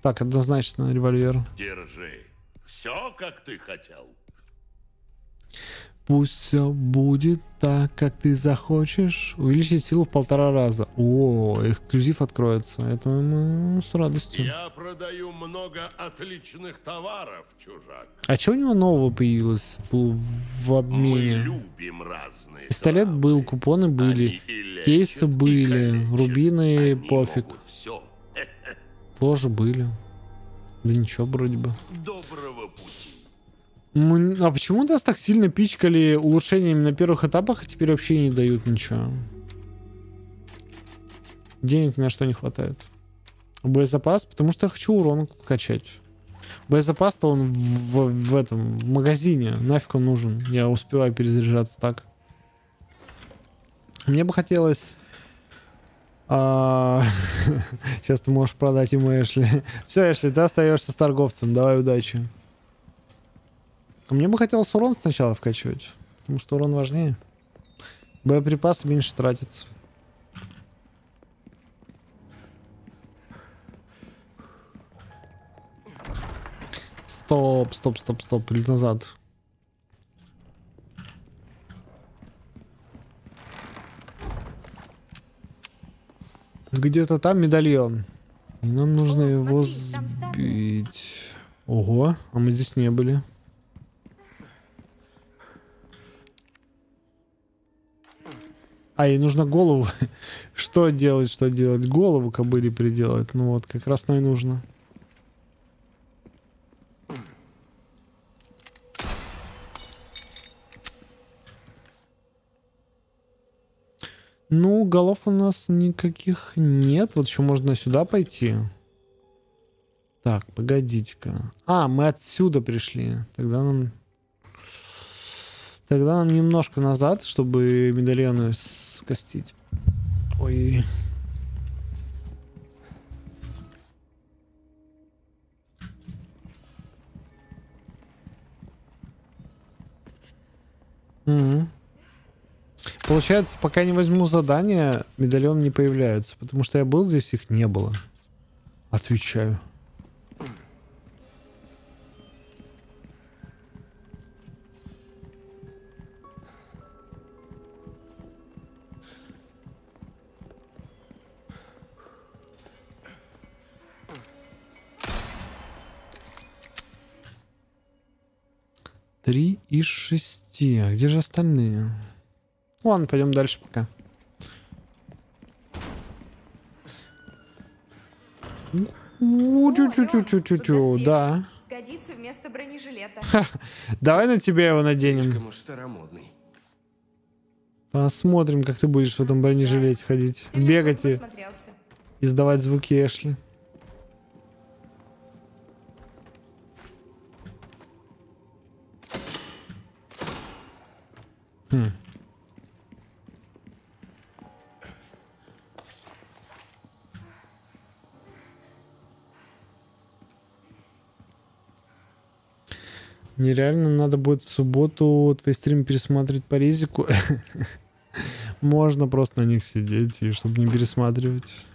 Так, однозначно револьвер. Держи. Все, как ты хотел. Пусть все будет так, как ты захочешь. Увеличить силу в полтора раза. О, эксклюзив откроется. Это мы с радостью. Я продаю много отличных товаров, чужак. А что у него нового появилось в, в Мы обмене? любим разные Пистолет травы. был, купоны были, лечат, кейсы были, калечат. рубины Они пофиг. всё. Тоже были. Да ничего вроде бы. Доброго пути. Мы- А почему нас так сильно пичкали улучшениями на первых этапах, а теперь вообще не дают ничего? Денег на что не хватает. Боезапас, потому что я хочу урон качать. Боезапас-то он в- в этом в магазине. Нафиг он нужен. Я успеваю перезаряжаться так. Мне бы хотелось... а, Сейчас ты можешь продать ему Эшли. Все, Эшли, ты остаешься с торговцем. Давай удачи. А Мне бы хотелось урон сначала вкачивать, потому что урон важнее. Боеприпасы меньше тратятся. Стоп, стоп, стоп, стоп, или назад. Где-то там медальон. И нам нужно О, его смотри, сбить. Ого, а мы здесь не были. А, ей нужно голову. что делать, что делать? Голову кобыли приделать. Ну вот, как раз и нужно. Ну, голов у нас никаких нет. Вот еще можно сюда пойти. Так, погодите-ка. А, мы отсюда пришли. Тогда нам... Тогда нам немножко назад, чтобы медальоны скостить. Ой. По получается, пока не возьму задание, медальон не появляется. Потому что я был здесь, их не было. Отвечаю. Из шести. А где же остальные? Ладно, пойдем дальше пока. У-тю-тю-тю-тю-тю-тю, Да. Сгодится вместо бронежилета. Давай на тебя его наденем. Посмотрим, как ты будешь в этом бронежилете ходить. Бегать и издавать звуки Эшли. Хм. Нереально надо будет в субботу твои стримы пересматривать по резику. Можно просто на них сидеть, и чтобы не пересматривать.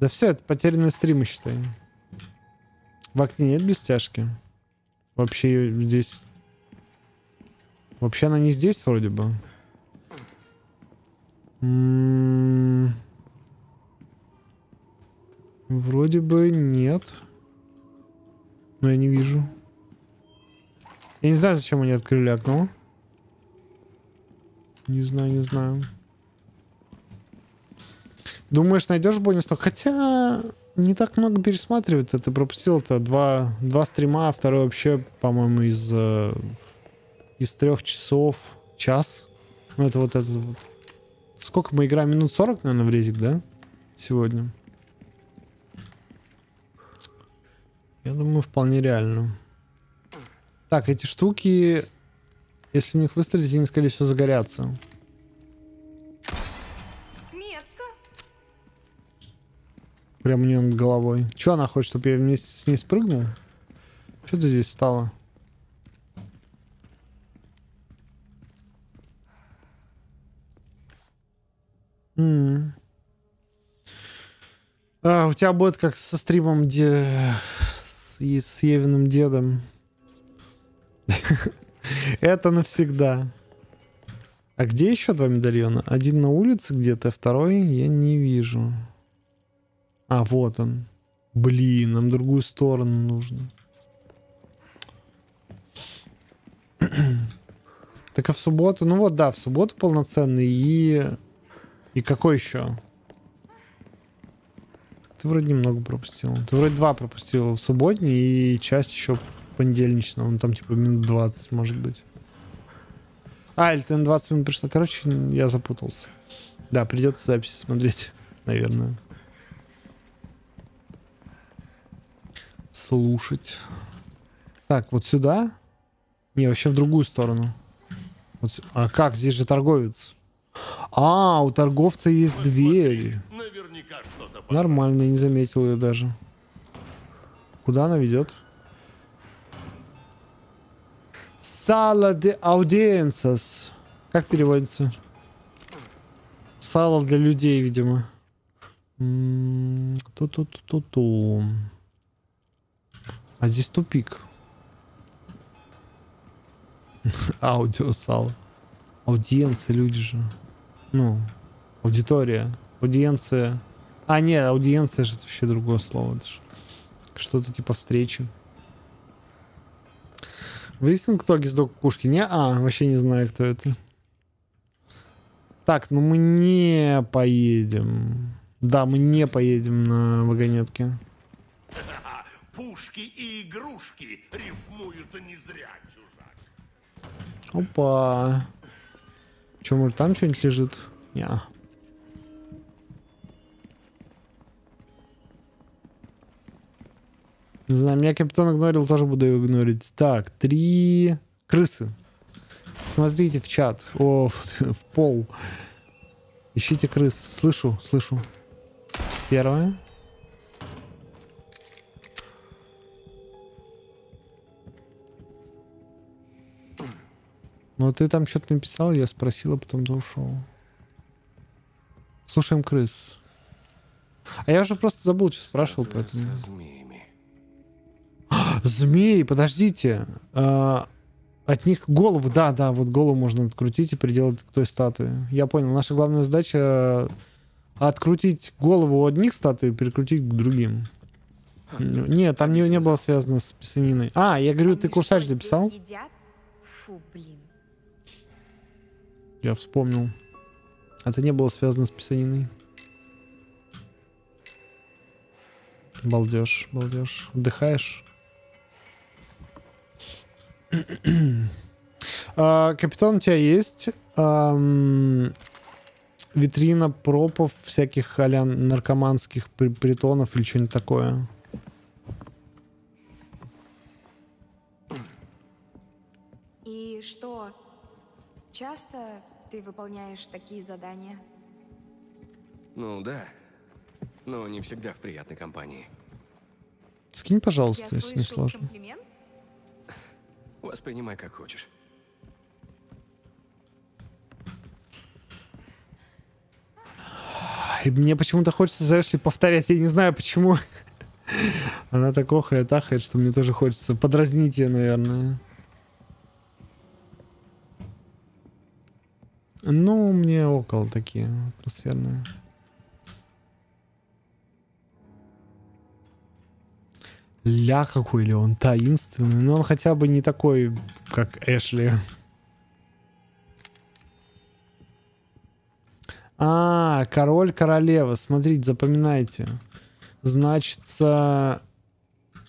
Да все, это потерянные стримы, считай. В окне нет блестяшки? Вообще её здесь... Вообще она не здесь вроде бы. М, Вроде бы нет. Но я не вижу. Я не знаю, зачем они открыли окно. Не знаю, не знаю. Думаешь, найдешь бонус? Хотя не так много пересматривается. Ты пропустил-то два, два стрима, а второй вообще, по-моему, из, э, из трех часов час. Ну, это вот это вот. Сколько мы играем? Минут 40, наверное, в резик, да? Сегодня. Я думаю, вполне реально. Так, эти штуки, если в них выстрелить, они, скорее всего, загорятся. Метка. Прям у нее над головой. Че она хочет, чтобы я вместе с ней спрыгнул? Что ты здесь стало? М. А, у тебя будет как со стримом де... с, и с Евиным дедом. Это навсегда. А где еще два медальона? Один на улице где-то, а второй я не вижу. А, вот он. Блин, нам другую сторону нужно. Так а в субботу? Ну вот, да, в субботу полноценный и... И какой еще? Ты вроде немного пропустил. Ты вроде два пропустил в субботний и часть еще понедельничного. Ну там типа минут 20, может быть. А, или ты на 20 минут пришла. Короче, я запутался. Да, придется записи смотреть, наверное. Слушать. Так, вот сюда? Не, вообще в другую сторону. Вот А как? Здесь же торговец. А, у торговца есть дверь. Наверняка что-то Нормально, не заметил ее даже. Куда она ведет? Сала де аудиенсас. Как переводится? Сало для людей, видимо. М, Ту-ту-ту-ту-ту. А здесь тупик. Аудио сало. Аудиенция, люди же. Ну, аудитория. Аудиенция. А, нет, аудиенция же это вообще другое слово. Это что-то типа встречи. Выяснил, кто гнездо кукушки? Не, а, вообще не знаю, кто это. Так, ну мы не поедем. Да, мы не поедем на вагонетке. Пушки и игрушки рифмуют не зря, чужак. Опа. Че, может там что-нибудь лежит? Не. Не знаю, меня капитан игнорил, тоже буду его игнорить. Так, три крысы. Смотрите в чат. О, в, в пол. Ищите крыс. Слышу, слышу. Первая. Ну, ты там что-то написал, я спросил, а потом ты ушел. Слушаем крыс. А я уже просто забыл, что спрашивал, поэтому... Змеями. Змеи, подождите. А, от них голову, да, да, вот голову можно открутить и приделать к той статуе. Я понял. Наша главная задача открутить голову у одних статуй и перекрутить к другим. Нет, там не, не было связано с писаниной. А, я говорю, ты Они курсач что, здесь записал? Фу, блин. Я вспомнил. Это не было связано с писаниной. Балдеж, балдеж. Отдыхаешь? А, Капитан, у тебя есть витрина пропов всяких а наркоманских при- притонов или что-нибудь такое? Часто ты выполняешь такие задания? Ну да. Но не всегда в приятной компании. Скинь, пожалуйста, Я если не сложно. комплимент? Воспринимай как хочешь. И мне почему-то хочется, знаешь ли, повторять. Я не знаю, почему. Она так охает, ахает, что мне тоже хочется подразнить ее, наверное. Ну, мне около такие атмосферные. Ля какой ли он таинственный. Но он хотя бы не такой, как Эшли. А, король королева. Смотрите, запоминайте. Значится,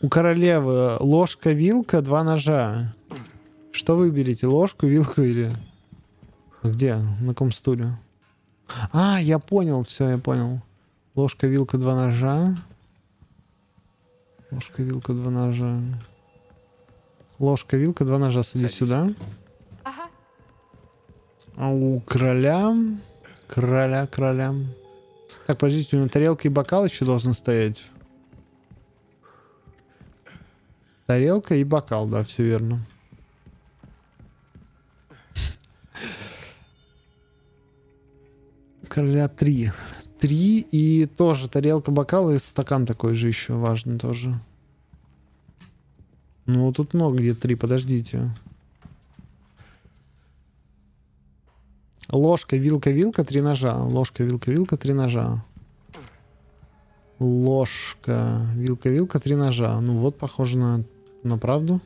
у королевы ложка, вилка, два ножа. Что выберете, ложку, вилку или... Где? На каком стуле? А, я понял, все, я понял. Ложка, вилка, два ножа. Ложка, вилка, два ножа. Ложка, вилка, два ножа. Садись Садись. сюда. Ага. А у короля... Короля, короля. Так, подождите, у него тарелка и бокал еще должны стоять. Тарелка и бокал, да, все верно. Короля три. Три и тоже тарелка, бокал и стакан такой же еще важный тоже. Ну, тут много где три, подождите. Ложка, вилка, вилка, три ножа. Ложка, вилка, вилка, три ножа. Ложка, вилка, вилка, три ножа. Ну вот, похоже на, на правду.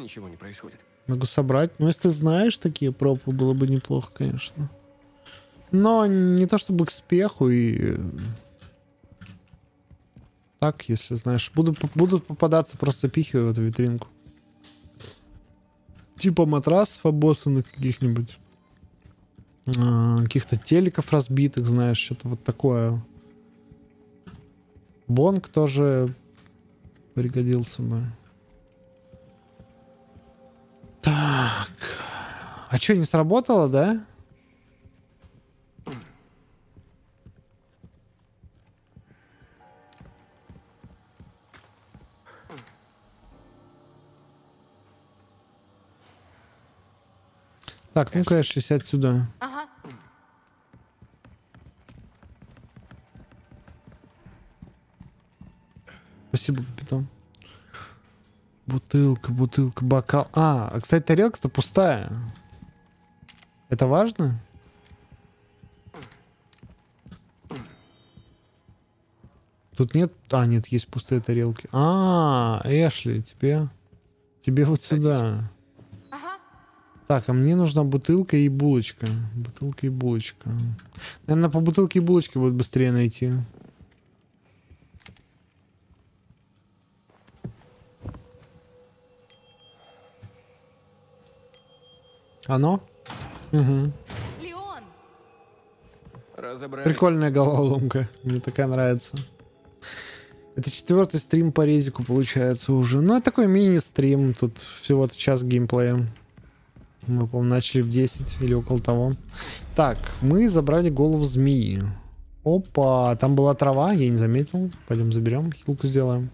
Ничего не происходит. Могу собрать. Ну, если ты знаешь такие пропы, было бы неплохо, конечно. Но не то чтобы к спеху и... э, Так, если знаешь. Буду, будут попадаться, просто запихиваю в эту витринку. Типа матрасов обоссанных каких-нибудь. А, каких-то телеков разбитых, знаешь, что-то вот такое. Бонг тоже пригодился бы. Так. А что, не сработало, да? Так, ну-ка, 60 сюда. Ага. Спасибо, капитан. Бутылка, бутылка, бокал. А, кстати, тарелка-то пустая. Это важно? Тут нет... А, нет, есть пустые тарелки. А, Эшли, тебе... Тебе вот сюда. Так, а мне нужна бутылка и булочка. Бутылка и булочка. Наверное, по бутылке и булочке будет быстрее найти. Оно? Угу. Леон! Разобрались. Прикольная головоломка. Мне такая нравится. Это четвертый стрим по резику получается уже. Ну, это такой мини-стрим. Тут всего-то час геймплея. Мы, по-моему, начали в 10 или около того. Так, мы забрали голову змеи. Опа, там была трава, я не заметил. Пойдем заберем, хилку сделаем.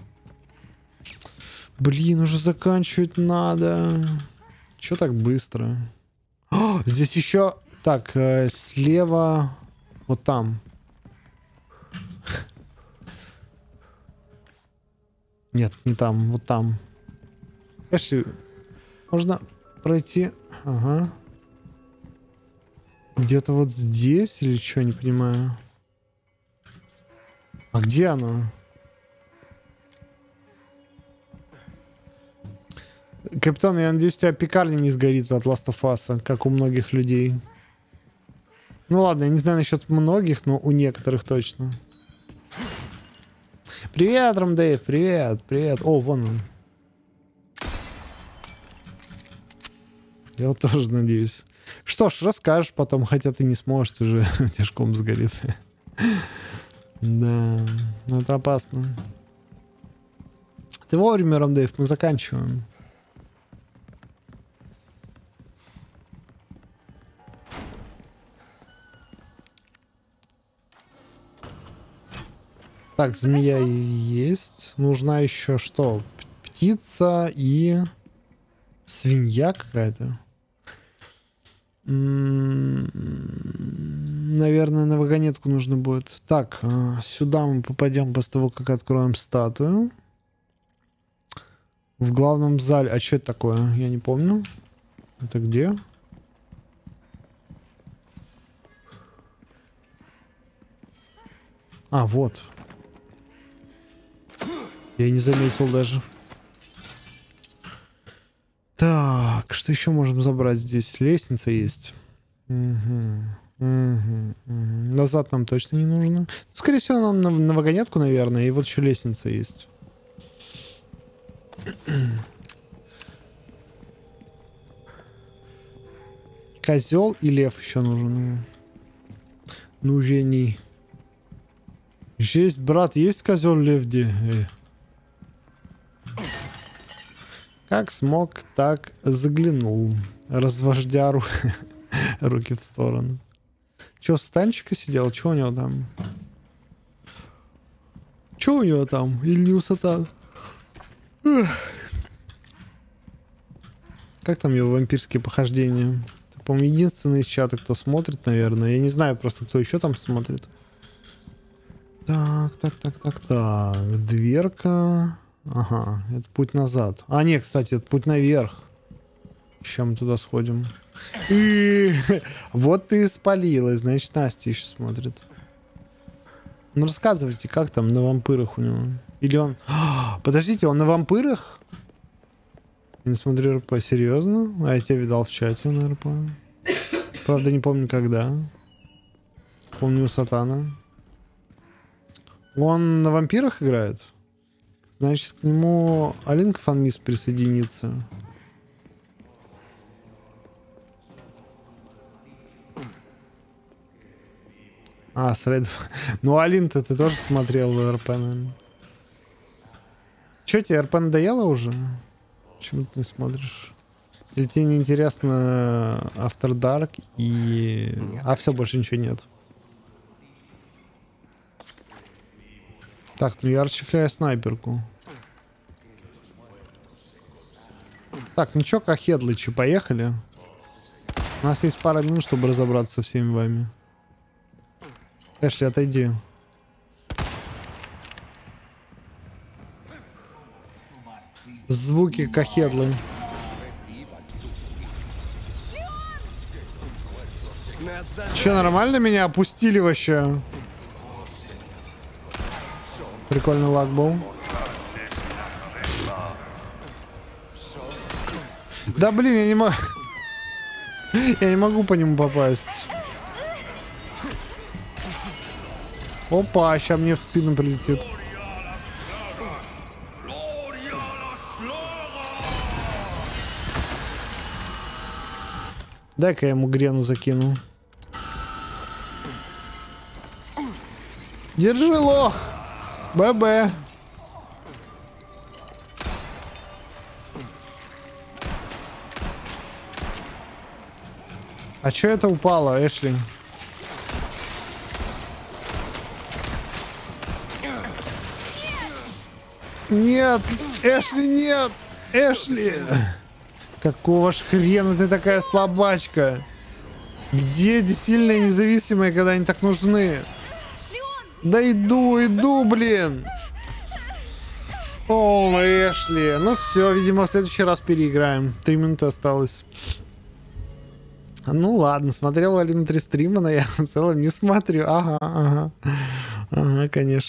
Блин, уже заканчивать надо. Че так быстро? Здесь еще... Так, э, слева... Вот там. Нет, не там, вот там. Эшли, можно пройти... Ага. Где-то вот здесь или что, не понимаю. А где оно? Капитан, я надеюсь, у тебя пекарня не сгорит от Last of Us, как у многих людей. Ну ладно, я не знаю насчет многих, но у некоторых точно. Привет, Рамдейв, привет, привет. О, вон он. Я вот тоже надеюсь. Что ж, расскажешь потом, хотя ты не сможешь, уже тяжком сгорит. Да, это опасно. Ты вовремя, Рамдейв, мы заканчиваем. Так, змея есть. Нужна еще что? Птица и свинья какая-то. М-м-м, Наверное, на вагонетку нужно будет. Так, а, сюда мы попадем после того, как откроем статую. В главном зале. А что это такое? Я не помню. Это где? А, вот. Я не заметил даже. Так, что еще можем забрать здесь? Лестница есть. Мгм, мгм. Назад нам точно не нужно. Скорее всего, нам на, на вагонетку, наверное. И вот еще лестница есть. Козел и лев еще нужен. Нужней. Есть, брат, есть козел лев где? Как смог, так заглянул. Развождя ру... руки в сторону. Че, станчика сидел? Че у него там? Че у него там? Эх. Как там его вампирские похождения? Это, по-моему, единственный из чата, кто смотрит, наверное. Я не знаю просто, кто еще там смотрит. Так, так, так, так, так. Дверка. Ага, это путь назад. А, нет, кстати, это путь наверх. Сейчас мы туда сходим. И вот ты спалилась. Значит, Настя еще смотрит. Ну, рассказывайте, как там на вампирах у него? Или он... А, подождите, он на вампирах? Не смотрю РП, серьезно? А я тебя видал в чате на РП. Правда, не помню когда. Помню у Сатана. Он на вампирах играет? Значит, к нему Алинка Фанмис присоединится. А, с Red... Ну, Алин-то ты тоже смотрел РП, наверное. Че, тебе РП надоело уже? Почему ты не смотришь? Или тебе не интересно After Dark и... Нет. А все, больше ничего нет. Так, ну я расчехляю снайперку. Так, ну чё, как хедлычи, поехали. У нас есть пара минут, чтобы разобраться со всеми вами. Эшли, отойди. Звуки кахедлы. Че, нормально меня опустили вообще? Прикольный лаг был. Да блин, я не могу... Я не могу по нему попасть. Опа, сейчас мне в спину прилетит. Дай-ка я ему грену закину. Держи, лох! ББ. А чё это упало, Эшли? Нет, Эшли, нет, Эшли. Какого ж хрена ты такая слабачка? Где эти сильные независимые, когда они так нужны? Да иду, иду, блин! О, Эшли. Ну все, видимо, в следующий раз переиграем. Три минуты осталось. Ну ладно, смотрел Алина три стрима, но я в целом не смотрю. Ага, ага. Ага, конечно.